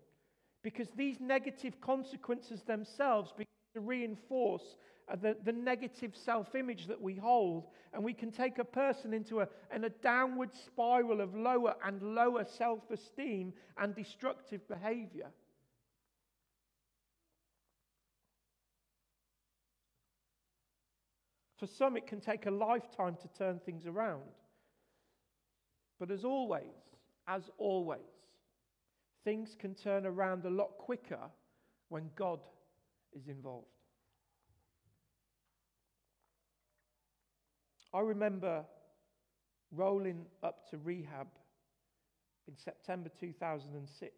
Speaker 3: because these negative consequences themselves begin to reinforce uh, the, the negative self image that we hold, and we can take a person into a, in a downward spiral of lower and lower self esteem and destructive behavior. For some, it can take a lifetime to turn things around. But as always, as always, things can turn around a lot quicker when God is involved. I remember rolling up to rehab in September 2006,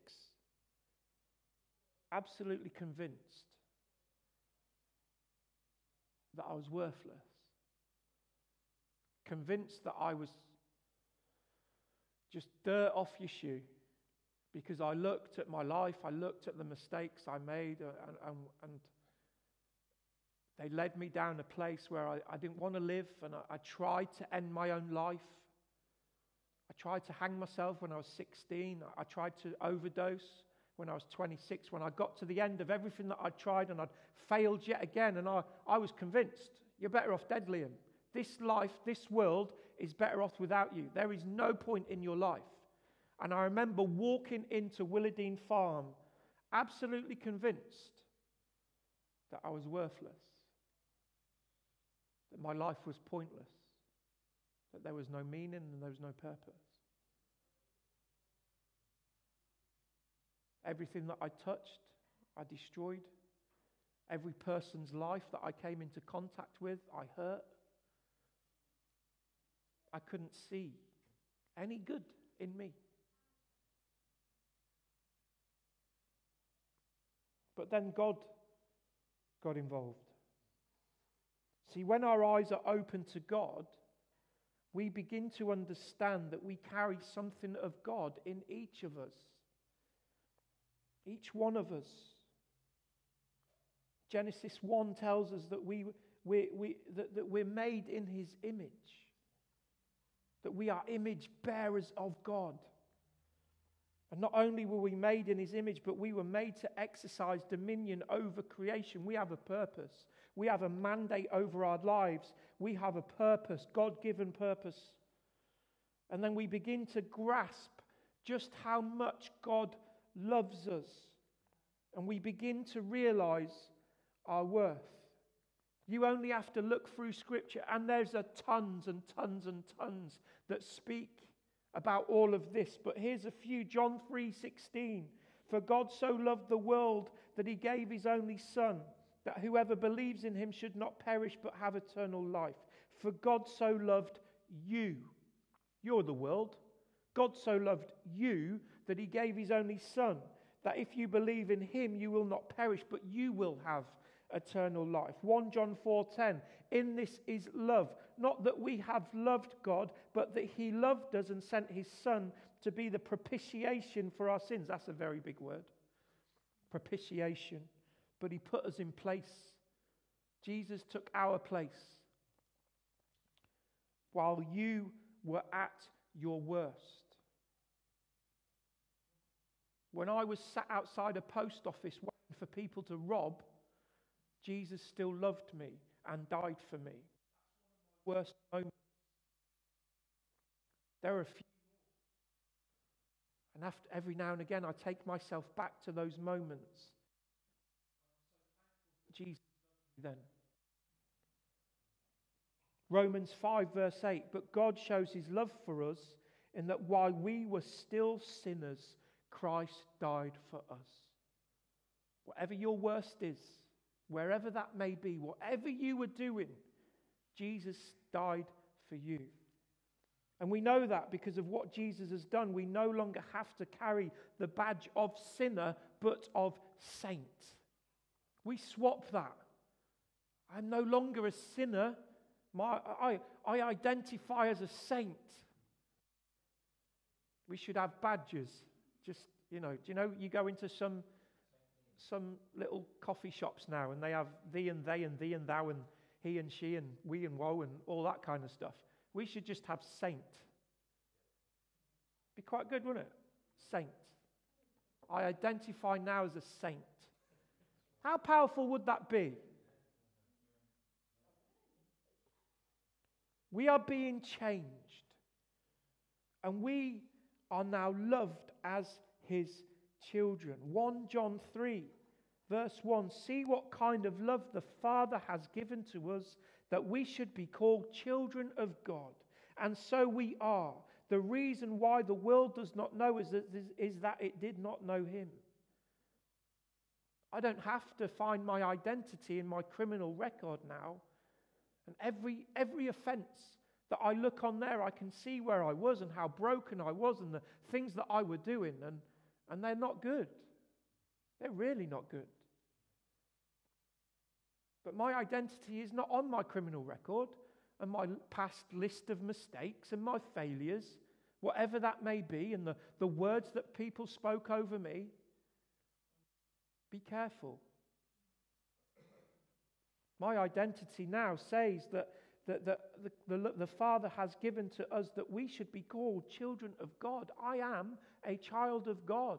Speaker 3: absolutely convinced that I was worthless, convinced that I was just dirt off your shoe because I looked at my life, I looked at the mistakes I made, uh, and, and, and they led me down a place where I, I didn't want to live, and I, I tried to end my own life. I tried to hang myself when I was 16. I tried to overdose when I was 26. When I got to the end of everything that I'd tried and I'd failed yet again, and I, I was convinced you're better off dead, Liam. This life, this world is better off without you. There is no point in your life. And I remember walking into Willowdene Farm absolutely convinced that I was worthless, that my life was pointless, that there was no meaning and there was no purpose. Everything that I touched, I destroyed. Every person's life that I came into contact with, I hurt. I couldn't see any good in me. But then God got involved. See, when our eyes are open to God, we begin to understand that we carry something of God in each of us. Each one of us. Genesis 1 tells us that, we, we, we, that, that we're made in his image, that we are image bearers of God. And not only were we made in his image, but we were made to exercise dominion over creation. We have a purpose. We have a mandate over our lives. We have a purpose, God given purpose. And then we begin to grasp just how much God loves us. And we begin to realize our worth. You only have to look through Scripture, and there's a tons and tons and tons that speak about all of this, but here's a few. John 3:16. For God so loved the world that he gave his only son, that whoever believes in him should not perish but have eternal life. For God so loved you. You're the world. God so loved you that he gave his only son, that if you believe in him you will not perish but you will have eternal life. 1 John 4:10 In this is love not that we have loved God, but that He loved us and sent His Son to be the propitiation for our sins. That's a very big word. Propitiation. But He put us in place. Jesus took our place while you were at your worst. When I was sat outside a post office waiting for people to rob, Jesus still loved me and died for me worst moments. There are a few. And after, every now and again, I take myself back to those moments. Jesus, then. Romans 5, verse 8. But God shows his love for us in that while we were still sinners, Christ died for us. Whatever your worst is, wherever that may be, whatever you were doing, Jesus died for you. And we know that because of what Jesus has done. We no longer have to carry the badge of sinner, but of saint. We swap that. I'm no longer a sinner. My, I, I identify as a saint. We should have badges. Just, you know, do you know, you go into some, some little coffee shops now and they have thee and they and thee and thou and he and she and we and woe and all that kind of stuff. We should just have saint. Be quite good, wouldn't it? Saint. I identify now as a saint. How powerful would that be? We are being changed. And we are now loved as his children. 1 John 3 Verse 1 See what kind of love the Father has given to us that we should be called children of God. And so we are. The reason why the world does not know is that, is, that it did not know him. I don't have to find my identity in my criminal record now. And every, every offense that I look on there, I can see where I was and how broken I was and the things that I were doing. And, and they're not good. They're really not good. But my identity is not on my criminal record and my past list of mistakes and my failures, whatever that may be, and the, the words that people spoke over me. Be careful. My identity now says that, that, that the, the, the Father has given to us that we should be called children of God. I am a child of God.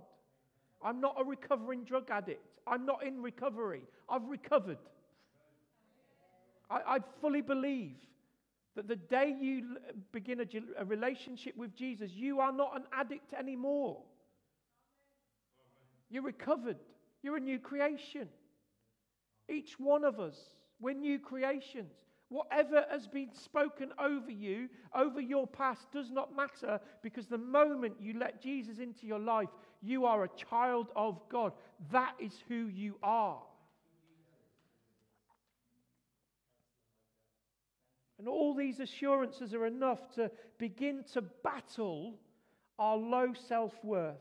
Speaker 3: I'm not a recovering drug addict. I'm not in recovery. I've recovered. I, I fully believe that the day you begin a, a relationship with Jesus, you are not an addict anymore. You're recovered. You're a new creation. Each one of us, we're new creations. Whatever has been spoken over you, over your past, does not matter because the moment you let Jesus into your life, you are a child of God. That is who you are. And all these assurances are enough to begin to battle our low self worth.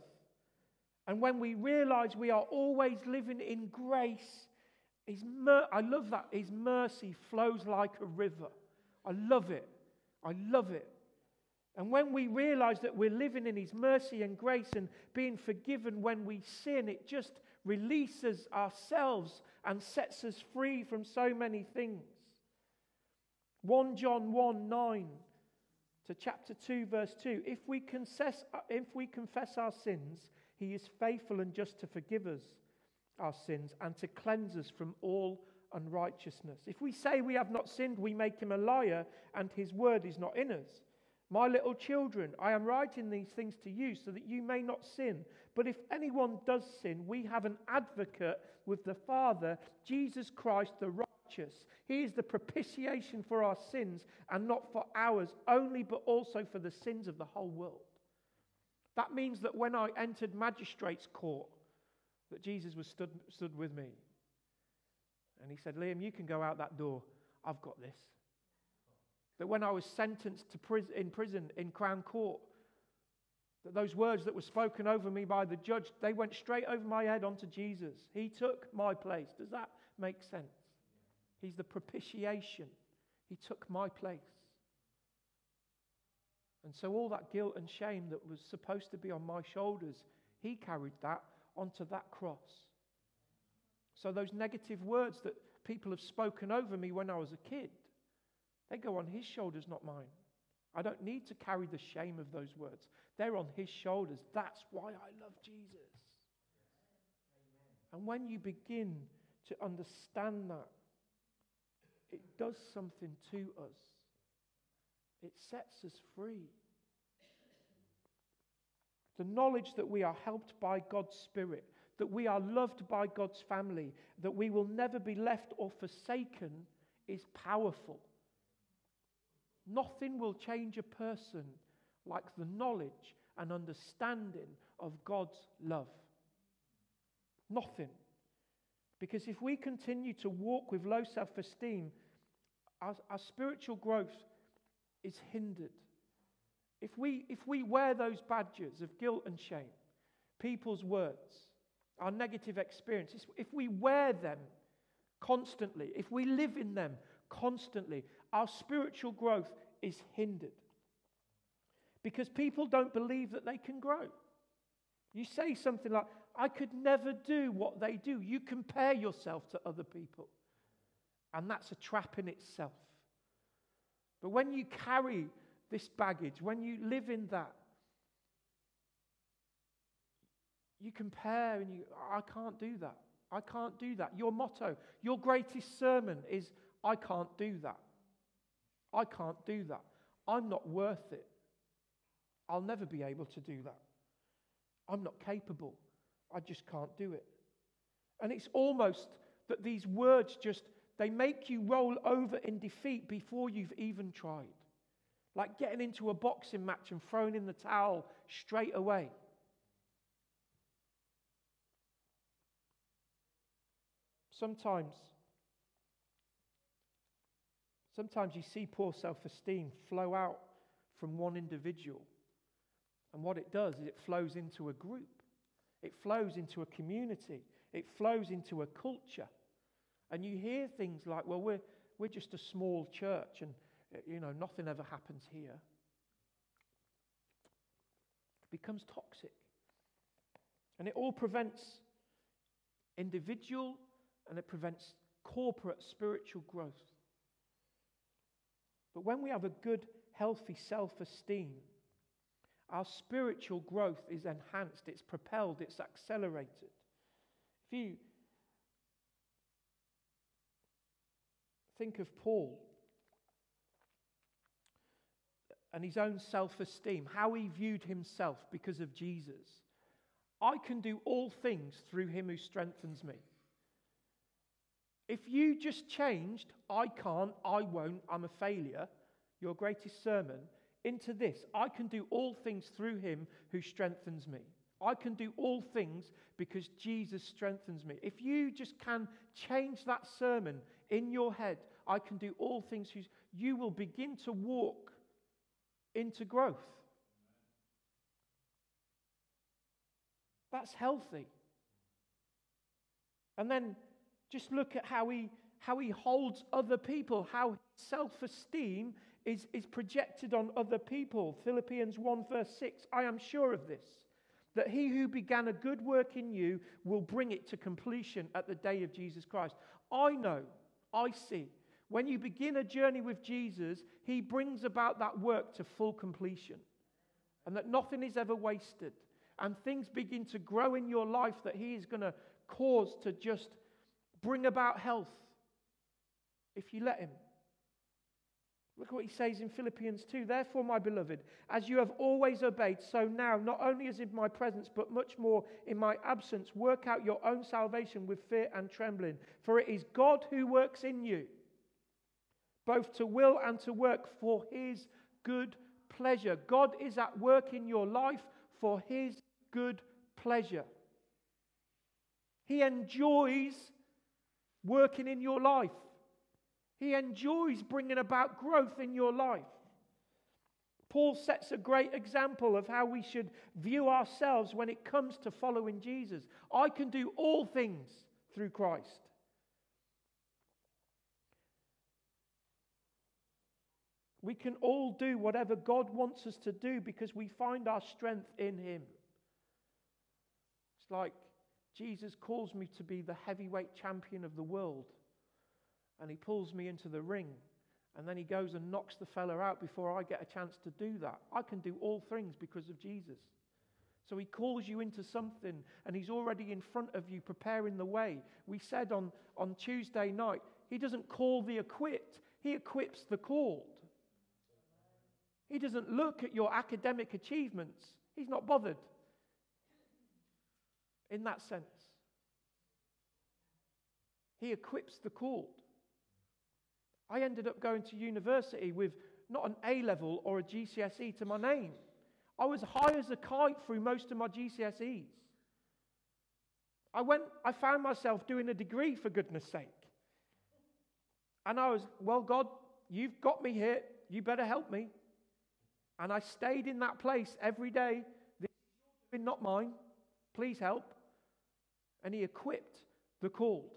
Speaker 3: And when we realize we are always living in grace, his mer- I love that. His mercy flows like a river. I love it. I love it. And when we realize that we're living in His mercy and grace and being forgiven when we sin, it just releases ourselves and sets us free from so many things. 1 John 1 9 to chapter 2, verse 2. If we, confess, uh, if we confess our sins, he is faithful and just to forgive us our sins and to cleanse us from all unrighteousness. If we say we have not sinned, we make him a liar and his word is not in us. My little children, I am writing these things to you so that you may not sin. But if anyone does sin, we have an advocate with the Father, Jesus Christ the righteous. He is the propitiation for our sins, and not for ours only, but also for the sins of the whole world. That means that when I entered magistrate's court, that Jesus was stood, stood with me. And he said, Liam, you can go out that door. I've got this. That when I was sentenced to pris- in prison in Crown Court, that those words that were spoken over me by the judge, they went straight over my head onto Jesus. He took my place. Does that make sense? He's the propitiation. He took my place. And so all that guilt and shame that was supposed to be on my shoulders, he carried that onto that cross. So those negative words that people have spoken over me when I was a kid, they go on his shoulders, not mine. I don't need to carry the shame of those words. They're on his shoulders. That's why I love Jesus. And when you begin to understand that, it does something to us. It sets us free. The knowledge that we are helped by God's Spirit, that we are loved by God's family, that we will never be left or forsaken is powerful. Nothing will change a person like the knowledge and understanding of God's love. Nothing. Because if we continue to walk with low self esteem, our, our, spiritual growth is hindered. If we, if we wear those badges of guilt and shame, people's words, our negative experiences, if we wear them constantly, if we live in them constantly, our spiritual growth is hindered. Because people don't believe that they can grow. You say something like, I could never do what they do. You compare yourself to other people. And that's a trap in itself. But when you carry this baggage, when you live in that, you compare and you, I can't do that. I can't do that. Your motto, your greatest sermon is, I can't do that. I can't do that. I'm not worth it. I'll never be able to do that. I'm not capable. I just can't do it. And it's almost that these words just they make you roll over in defeat before you've even tried. like getting into a boxing match and throwing in the towel straight away. Sometimes, sometimes you see poor self esteem flow out from one individual. And what it does is it flows into a group, it flows into a community, it flows into a culture. And you hear things like, well, we're, we're just a small church and, uh, you know, nothing ever happens here. It becomes toxic. And it all prevents individual and it prevents corporate spiritual growth. But when we have a good, healthy self esteem, our spiritual growth is enhanced, it's propelled, it's accelerated. If you think of Paul and his own self esteem, how he viewed himself because of Jesus, I can do all things through him who strengthens me. If you just changed, I can't, I won't, I'm a failure, your greatest sermon, into this I can do all things through him who strengthens me. I can do all things because Jesus strengthens me. If you just can change that sermon in your head, I can do all things, you will begin to walk into growth. That's healthy. And then just look at how he, how he holds other people, how self esteem is, is projected on other people. Philippians 1, verse 6 I am sure of this, that he who began a good work in you will bring it to completion at the day of Jesus Christ. I know, I see. When you begin a journey with Jesus, he brings about that work to full completion and that nothing is ever wasted. And things begin to grow in your life that he is going to cause to just bring about health if you let him. Look what he says in Philippians 2. Therefore, my beloved, as you have always obeyed, so now, not only as in my presence, but much more in my absence, work out your own salvation with fear and trembling. For it is God who works in you, both to will and to work for his good pleasure. God is at work in your life for his good pleasure. He enjoys working in your life. He enjoys bringing about growth in your life. Paul sets a great example of how we should view ourselves when it comes to following Jesus. I can do all things through Christ. We can all do whatever God wants us to do because we find our strength in Him. It's like Jesus calls me to be the heavyweight champion of the world and he pulls me into the ring. And then he goes and knocks the fella out before I get a chance to do that. I can do all things because of Jesus. So he calls you into something and he's already in front of you preparing the way. We said on, on Tuesday night, he doesn't call the equipped, he equips the called. He doesn't look at your academic achievements, he's not bothered in that sense. He equips the called. I ended up going to university with not an A level or a GCSE to my name. I was high as a kite through most of my GCSEs. I went, I found myself doing a degree for goodness sake. And I was, well, God, you've got me here. You better help me. And I stayed in that place every day. This is not mine. Please help. And He equipped the called.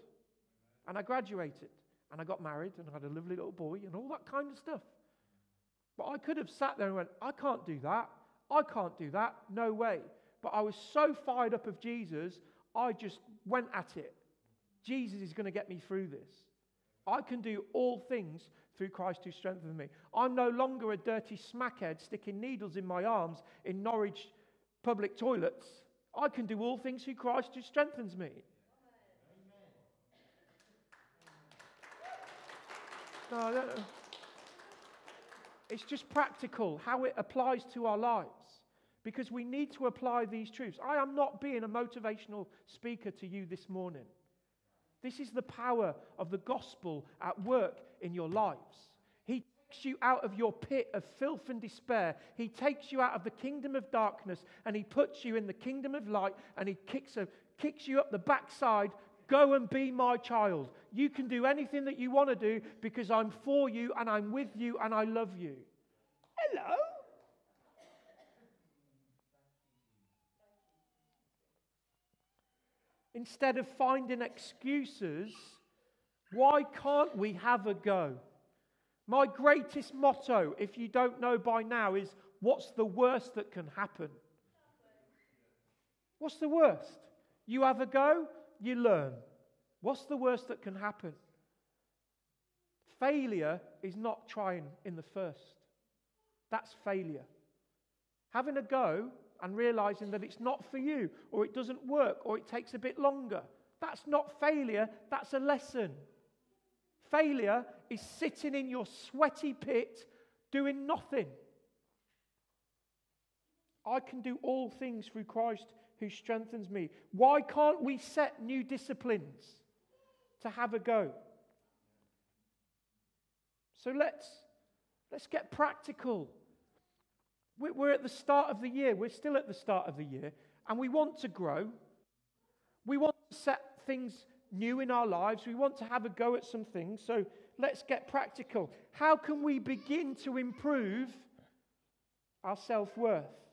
Speaker 3: And I graduated and I got married and I had a lovely little boy and all that kind of stuff. But I could have sat there and went, I can't do that. I can't do that. No way. But I was so fired up of Jesus, I just went at it. Jesus is going to get me through this. I can do all things through Christ who strengthens me. I'm no longer a dirty smackhead sticking needles in my arms in Norwich public toilets. I can do all things through Christ who strengthens me. No, no, It's just practical, how it applies to our lives. Because we need to apply these truths. I am not being a motivational speaker to you this morning. This is the power of the gospel at work in your lives. He takes you out of your pit of filth and despair. He takes you out of the kingdom of darkness and he puts you in the kingdom of light and he kicks, a, kicks you up the backside. Go and be my child. You can do anything that you want to do because I'm for you and I'm with you and I love you. Hello? Instead of finding excuses, why can't we have a go? My greatest motto, if you don't know by now, is what's the worst that can happen? What's the worst? You have a go, you learn. What's the worst that can happen? Failure is not trying in the first. That's failure. Having a go and realizing that it's not for you, or it doesn't work, or it takes a bit longer. That's not failure, that's a lesson. Failure is sitting in your sweaty pit doing nothing. I can do all things through Christ who strengthens me. Why can't we set new disciplines to have a go? So let's, let's get practical. We're at the start of the year. We're still at the start of the year. And we want to grow. We want to set things new in our lives. We want to have a go at some things. So let's get practical. How can we begin to improve our self worth?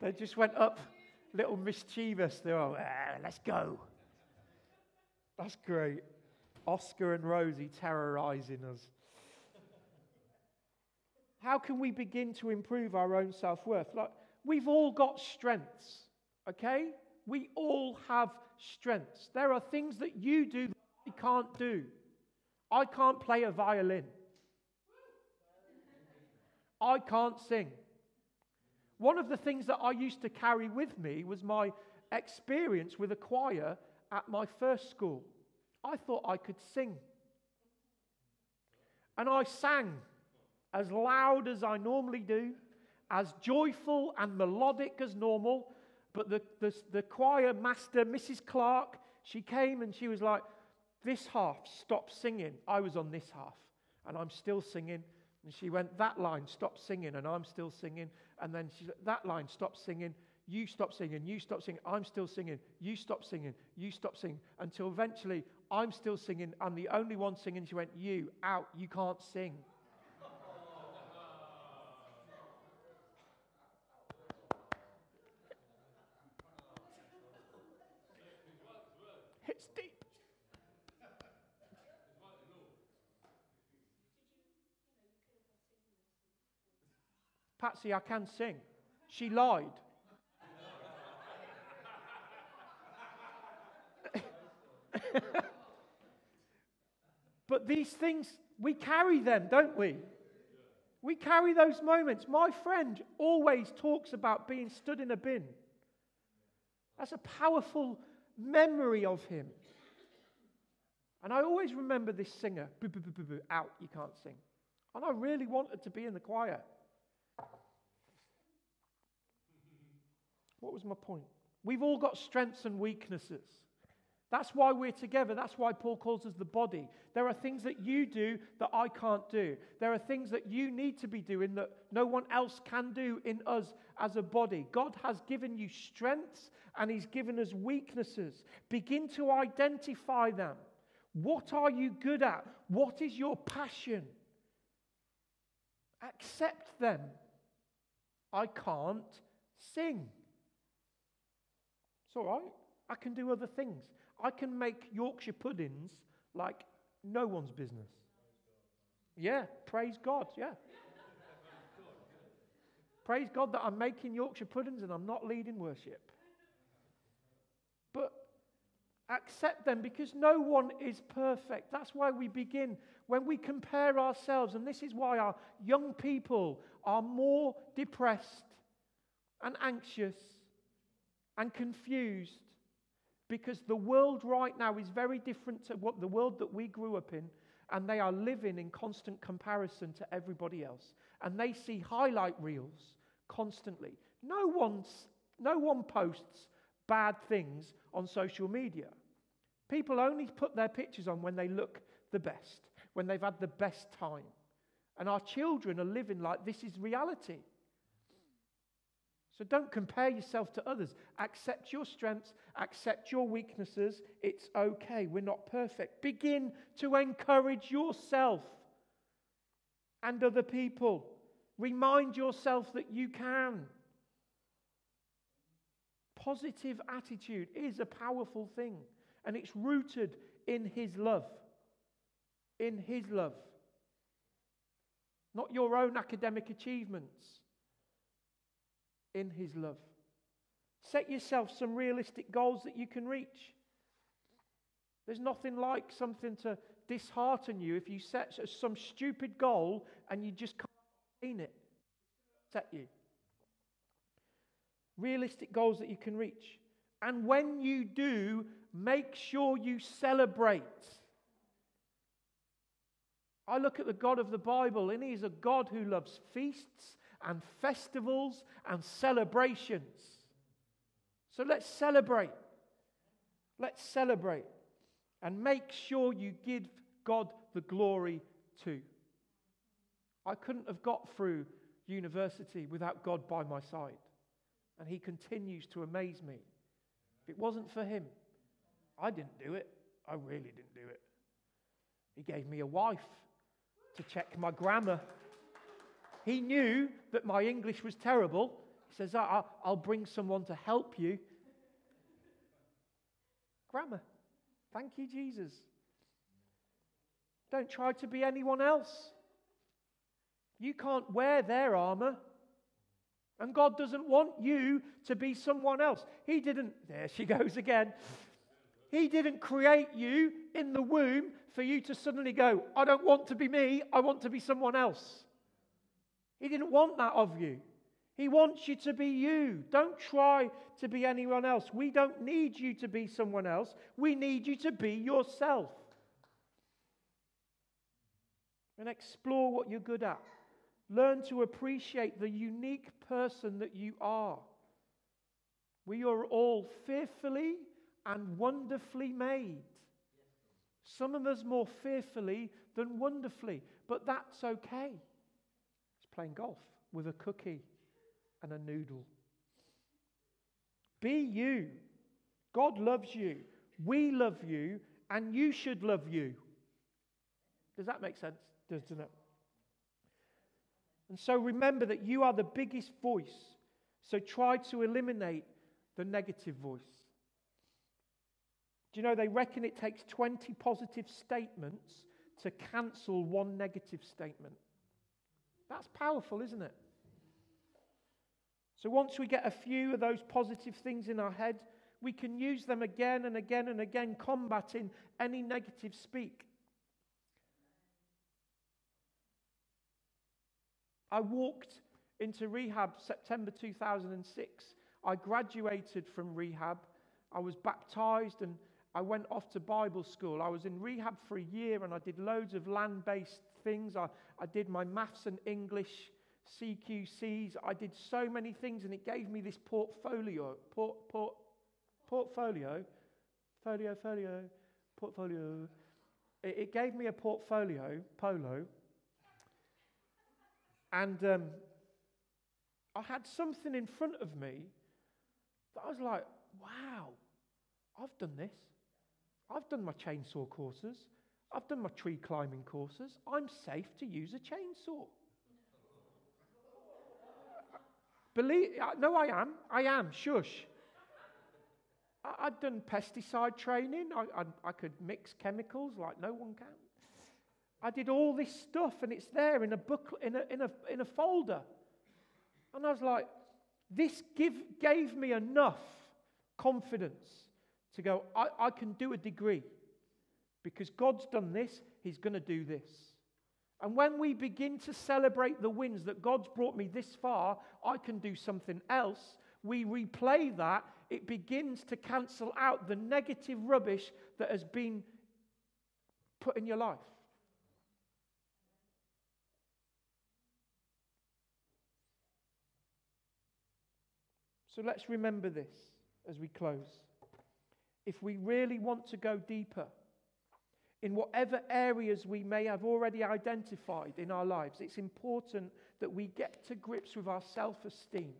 Speaker 3: They just went up, little mischievous. They're all, ah, let's go. That's great. Oscar and Rosie terrorizing us. How can we begin to improve our own self worth? Like, we've all got strengths, okay? We all have strengths. There are things that you do that I can't do. I can't play a violin. I can't sing. One of the things that I used to carry with me was my experience with a choir at my first school. I thought I could sing. And I sang as loud as I normally do, as joyful and melodic as normal. But the, the, the choir master, Mrs. Clark, she came and she was like, This half, stop singing. I was on this half, and I'm still singing. And she went, That line, stop singing, and I'm still singing. And then she That line, stop singing. You stop singing, you stop singing, I'm still singing, you stop singing, you stop singing, until eventually I'm still singing. I'm the only one singing. She went, You, out, you can't sing. Patsy, I can sing. She lied. But these things, we carry them, don't we? We carry those moments. My friend always talks about being stood in a bin. That's a powerful memory of him. And I always remember this singer, boo, boo, boo, boo, boo, out, you can't sing. And I really wanted to be in the choir. What was my point? We've all got strengths and weaknesses. That's why we're together. That's why Paul calls us the body. There are things that you do that I can't do. There are things that you need to be doing that no one else can do in us as a body. God has given you strengths and He's given us weaknesses. Begin to identify them. What are you good at? What is your passion? Accept them. I can't sing. It's all right. I can do other things. I can make Yorkshire puddings like no one's business. Yeah, praise God, yeah. praise God that I'm making Yorkshire puddings and I'm not leading worship. But accept them because no one is perfect. That's why we begin when we compare ourselves, and this is why our young people are more depressed and anxious and confused because the world right now is very different to what the world that we grew up in, and they are living in constant comparison to everybody else. And they see highlight reels constantly. No, one's, no one posts bad things on social media. People only put their pictures on when they look the best, when they've had the best time. And our children are living like this is reality. So don't compare yourself to others. Accept your strengths, accept your weaknesses. It's okay. We're not perfect. Begin to encourage yourself and other people. Remind yourself that you can. Positive attitude is a powerful thing, and it's rooted in His love. In His love. Not your own academic achievements in His love. Set yourself some realistic goals that you can reach. There's nothing like something to dishearten you if you set some stupid goal and you just can't attain it. Set you. Realistic goals that you can reach. And when you do, make sure you celebrate. I look at the God of the Bible, and He's a God who loves feasts and festivals and celebrations. So let's celebrate. Let's celebrate and make sure you give God the glory too. I couldn't have got through university without God by my side, and He continues to amaze me. If it wasn't for Him, I didn't do it. I really didn't do it. He gave me a wife to check my grammar. He knew that my English was terrible. He says, I'll bring someone to help you. Grammar. Thank you, Jesus. Don't try to be anyone else. You can't wear their armor. And God doesn't want you to be someone else. He didn't, there she goes again. He didn't create you in the womb for you to suddenly go, I don't want to be me, I want to be someone else. He didn't want that of you. He wants you to be you. Don't try to be anyone else. We don't need you to be someone else. We need you to be yourself. And explore what you're good at. Learn to appreciate the unique person that you are. We are all fearfully and wonderfully made. Some of us more fearfully than wonderfully, but that's okay playing golf with a cookie and a noodle. Be you. God loves you. We love you, and you should love you. Does that make sense? Doesn't it? And so remember that you are the biggest voice. So try to eliminate the negative voice. Do you know they reckon it takes 20 positive statements to cancel one negative statement? That's powerful, isn't it? So once we get a few of those positive things in our head, we can use them again and again and again, combating any negative speak. I walked into rehab September 2006. I graduated from rehab. I was baptized and I went off to Bible school. I was in rehab for a year and I did loads of land based things. I, I did my maths and English CQCs. I did so many things, and it gave me this portfolio. Port, port, portfolio. Folio, folio, portfolio. It, it gave me a portfolio, polo. And um, I had something in front of me that I was like, wow, I've done this. I've done my chainsaw courses. I've done my tree climbing courses. I'm safe to use a chainsaw. Believe, no, I am. I am. Shush. I, have done pesticide training. I, I, I could mix chemicals like no one can. I did all this stuff, and it's there in a book, in a, in a, in a folder. And I was like, this give, gave me enough confidence to go, I, I can do a degree. Because God's done this, He's going to do this. And when we begin to celebrate the wins that God's brought me this far, I can do something else. We replay that, it begins to cancel out the negative rubbish that has been put in your life. So let's remember this as we close. if we really want to go deeper in whatever areas we may have already identified in our lives, it's important that we get to grips with our self esteem.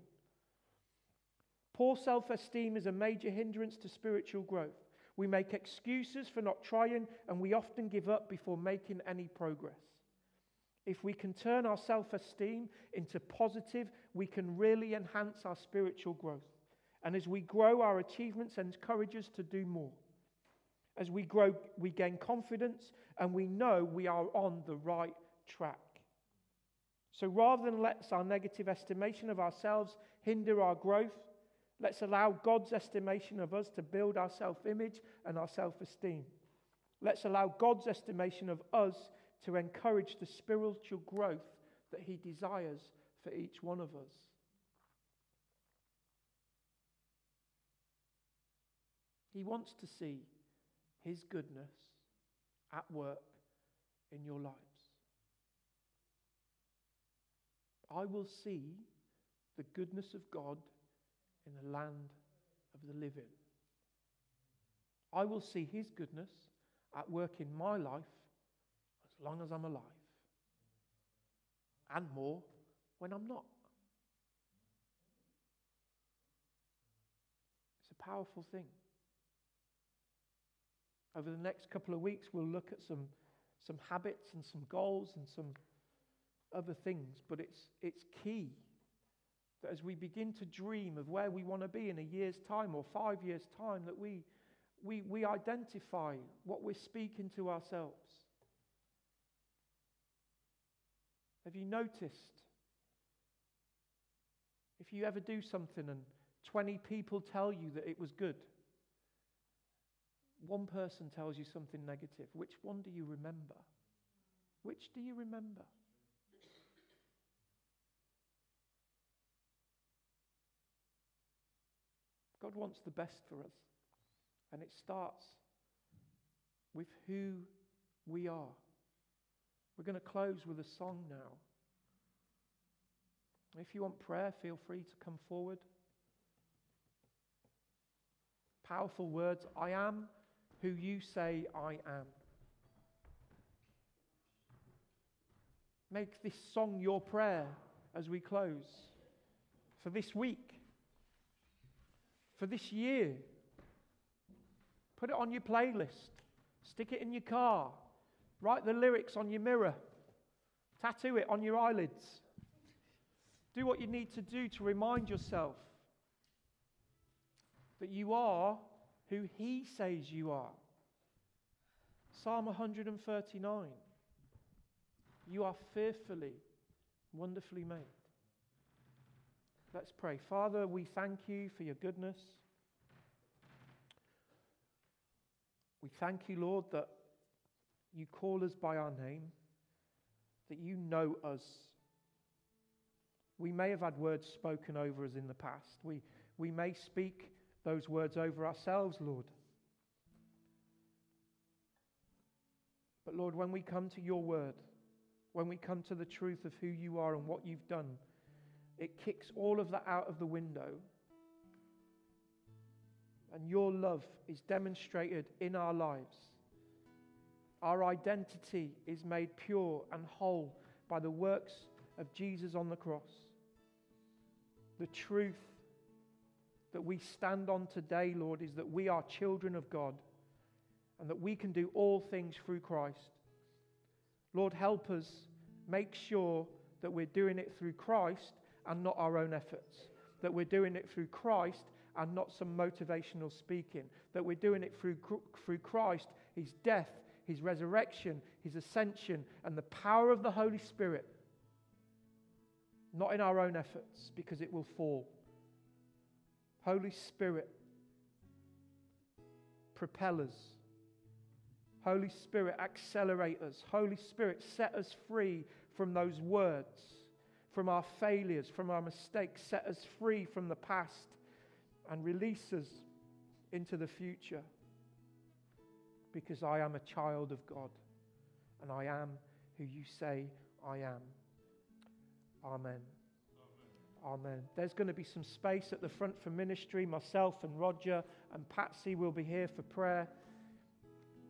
Speaker 3: Poor self esteem is a major hindrance to spiritual growth. We make excuses for not trying, and we often give up before making any progress. If we can turn our self esteem into positive, we can really enhance our spiritual growth. And as we grow, our achievements encourage us to do more. As we grow, we gain confidence and we know we are on the right track. So rather than let our negative estimation of ourselves hinder our growth, let's allow God's estimation of us to build our self image and our self esteem. Let's allow God's estimation of us to encourage the spiritual growth that He desires for each one of us. He wants to see His goodness at work in your lives. I will see the goodness of God in the land of the living. I will see His goodness at work in my life as long as I'm alive, and more when I'm not. It's a powerful thing. Over the next couple of weeks, we'll look at some, some habits and some goals and some other things, but it's, it's key that as we begin to dream of where we want to be in a year's time or five years' time, that we, we, we identify what we're speaking to ourselves. Have you noticed? If you ever do something and 20 people tell you that it was good, one person tells you something negative, which one do you remember? Which do you remember? God wants the best for us. And it starts with who we are. We're going to close with a song now. If you want prayer, feel free to come forward. Powerful words I am who you say I am. Make this song your prayer as we close for this week, for this year. Put it on your playlist, stick it in your car, write the lyrics on your mirror, tattoo it on your eyelids. Do what you need to do to remind yourself that you are who He says you are. Psalm 139. You are fearfully, wonderfully made. Let's pray. Father, we thank you for your goodness. We thank you, Lord, that you call us by our name, that you know us. We may have had words spoken over us in the past. We, we may speak those words over ourselves, Lord. But Lord, when we come to your word, when we come to the truth of who you are and what you've done, it kicks all of that out of the window. And your love is demonstrated in our lives. Our identity is made pure and whole by the works of Jesus on the cross. The truth that we stand on today, Lord, is that we are children of God and that we can do all things through Christ. Lord, help us make sure that we're doing it through Christ and not our own efforts, that we're doing it through Christ and not some motivational speaking, that we're doing it through, through Christ, His death, His resurrection, His ascension, and the power of the Holy Spirit, not in our own efforts, because it will fall. Holy Spirit, propel us. Holy Spirit, accelerate us. Holy Spirit, set us free from those words, from our failures, from our mistakes. Set us free from the past and release us into the future. Because I am a child of God and I am who you say I am. Amen.
Speaker 4: Amen. There's going to be some space at the front for ministry. Myself and Roger and Patsy will be here for prayer.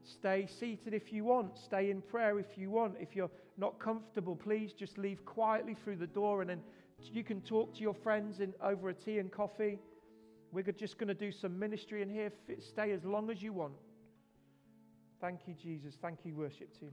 Speaker 4: Stay seated if you want. Stay in prayer if you want. If you're not comfortable, please just leave quietly through the door and then you can talk to your friends in, over a tea and coffee. We're just going to do some ministry in here. Stay as long as you want. Thank you, Jesus. Thank you, worship team.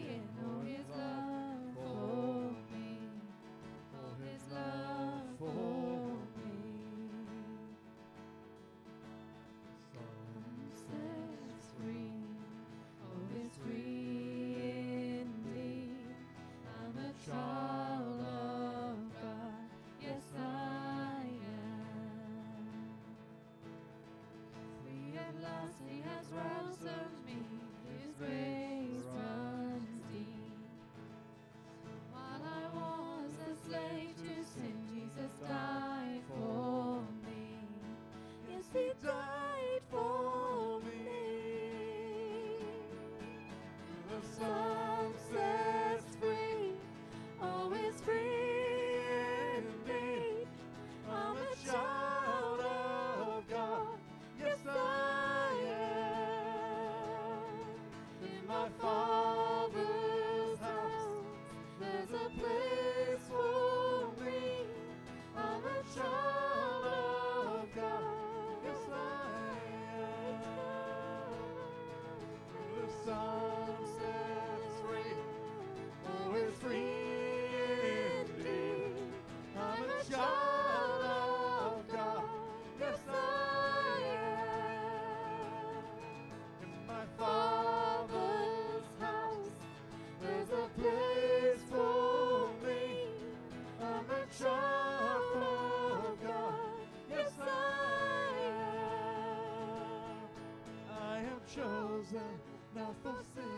Speaker 8: chosen, not forsaken.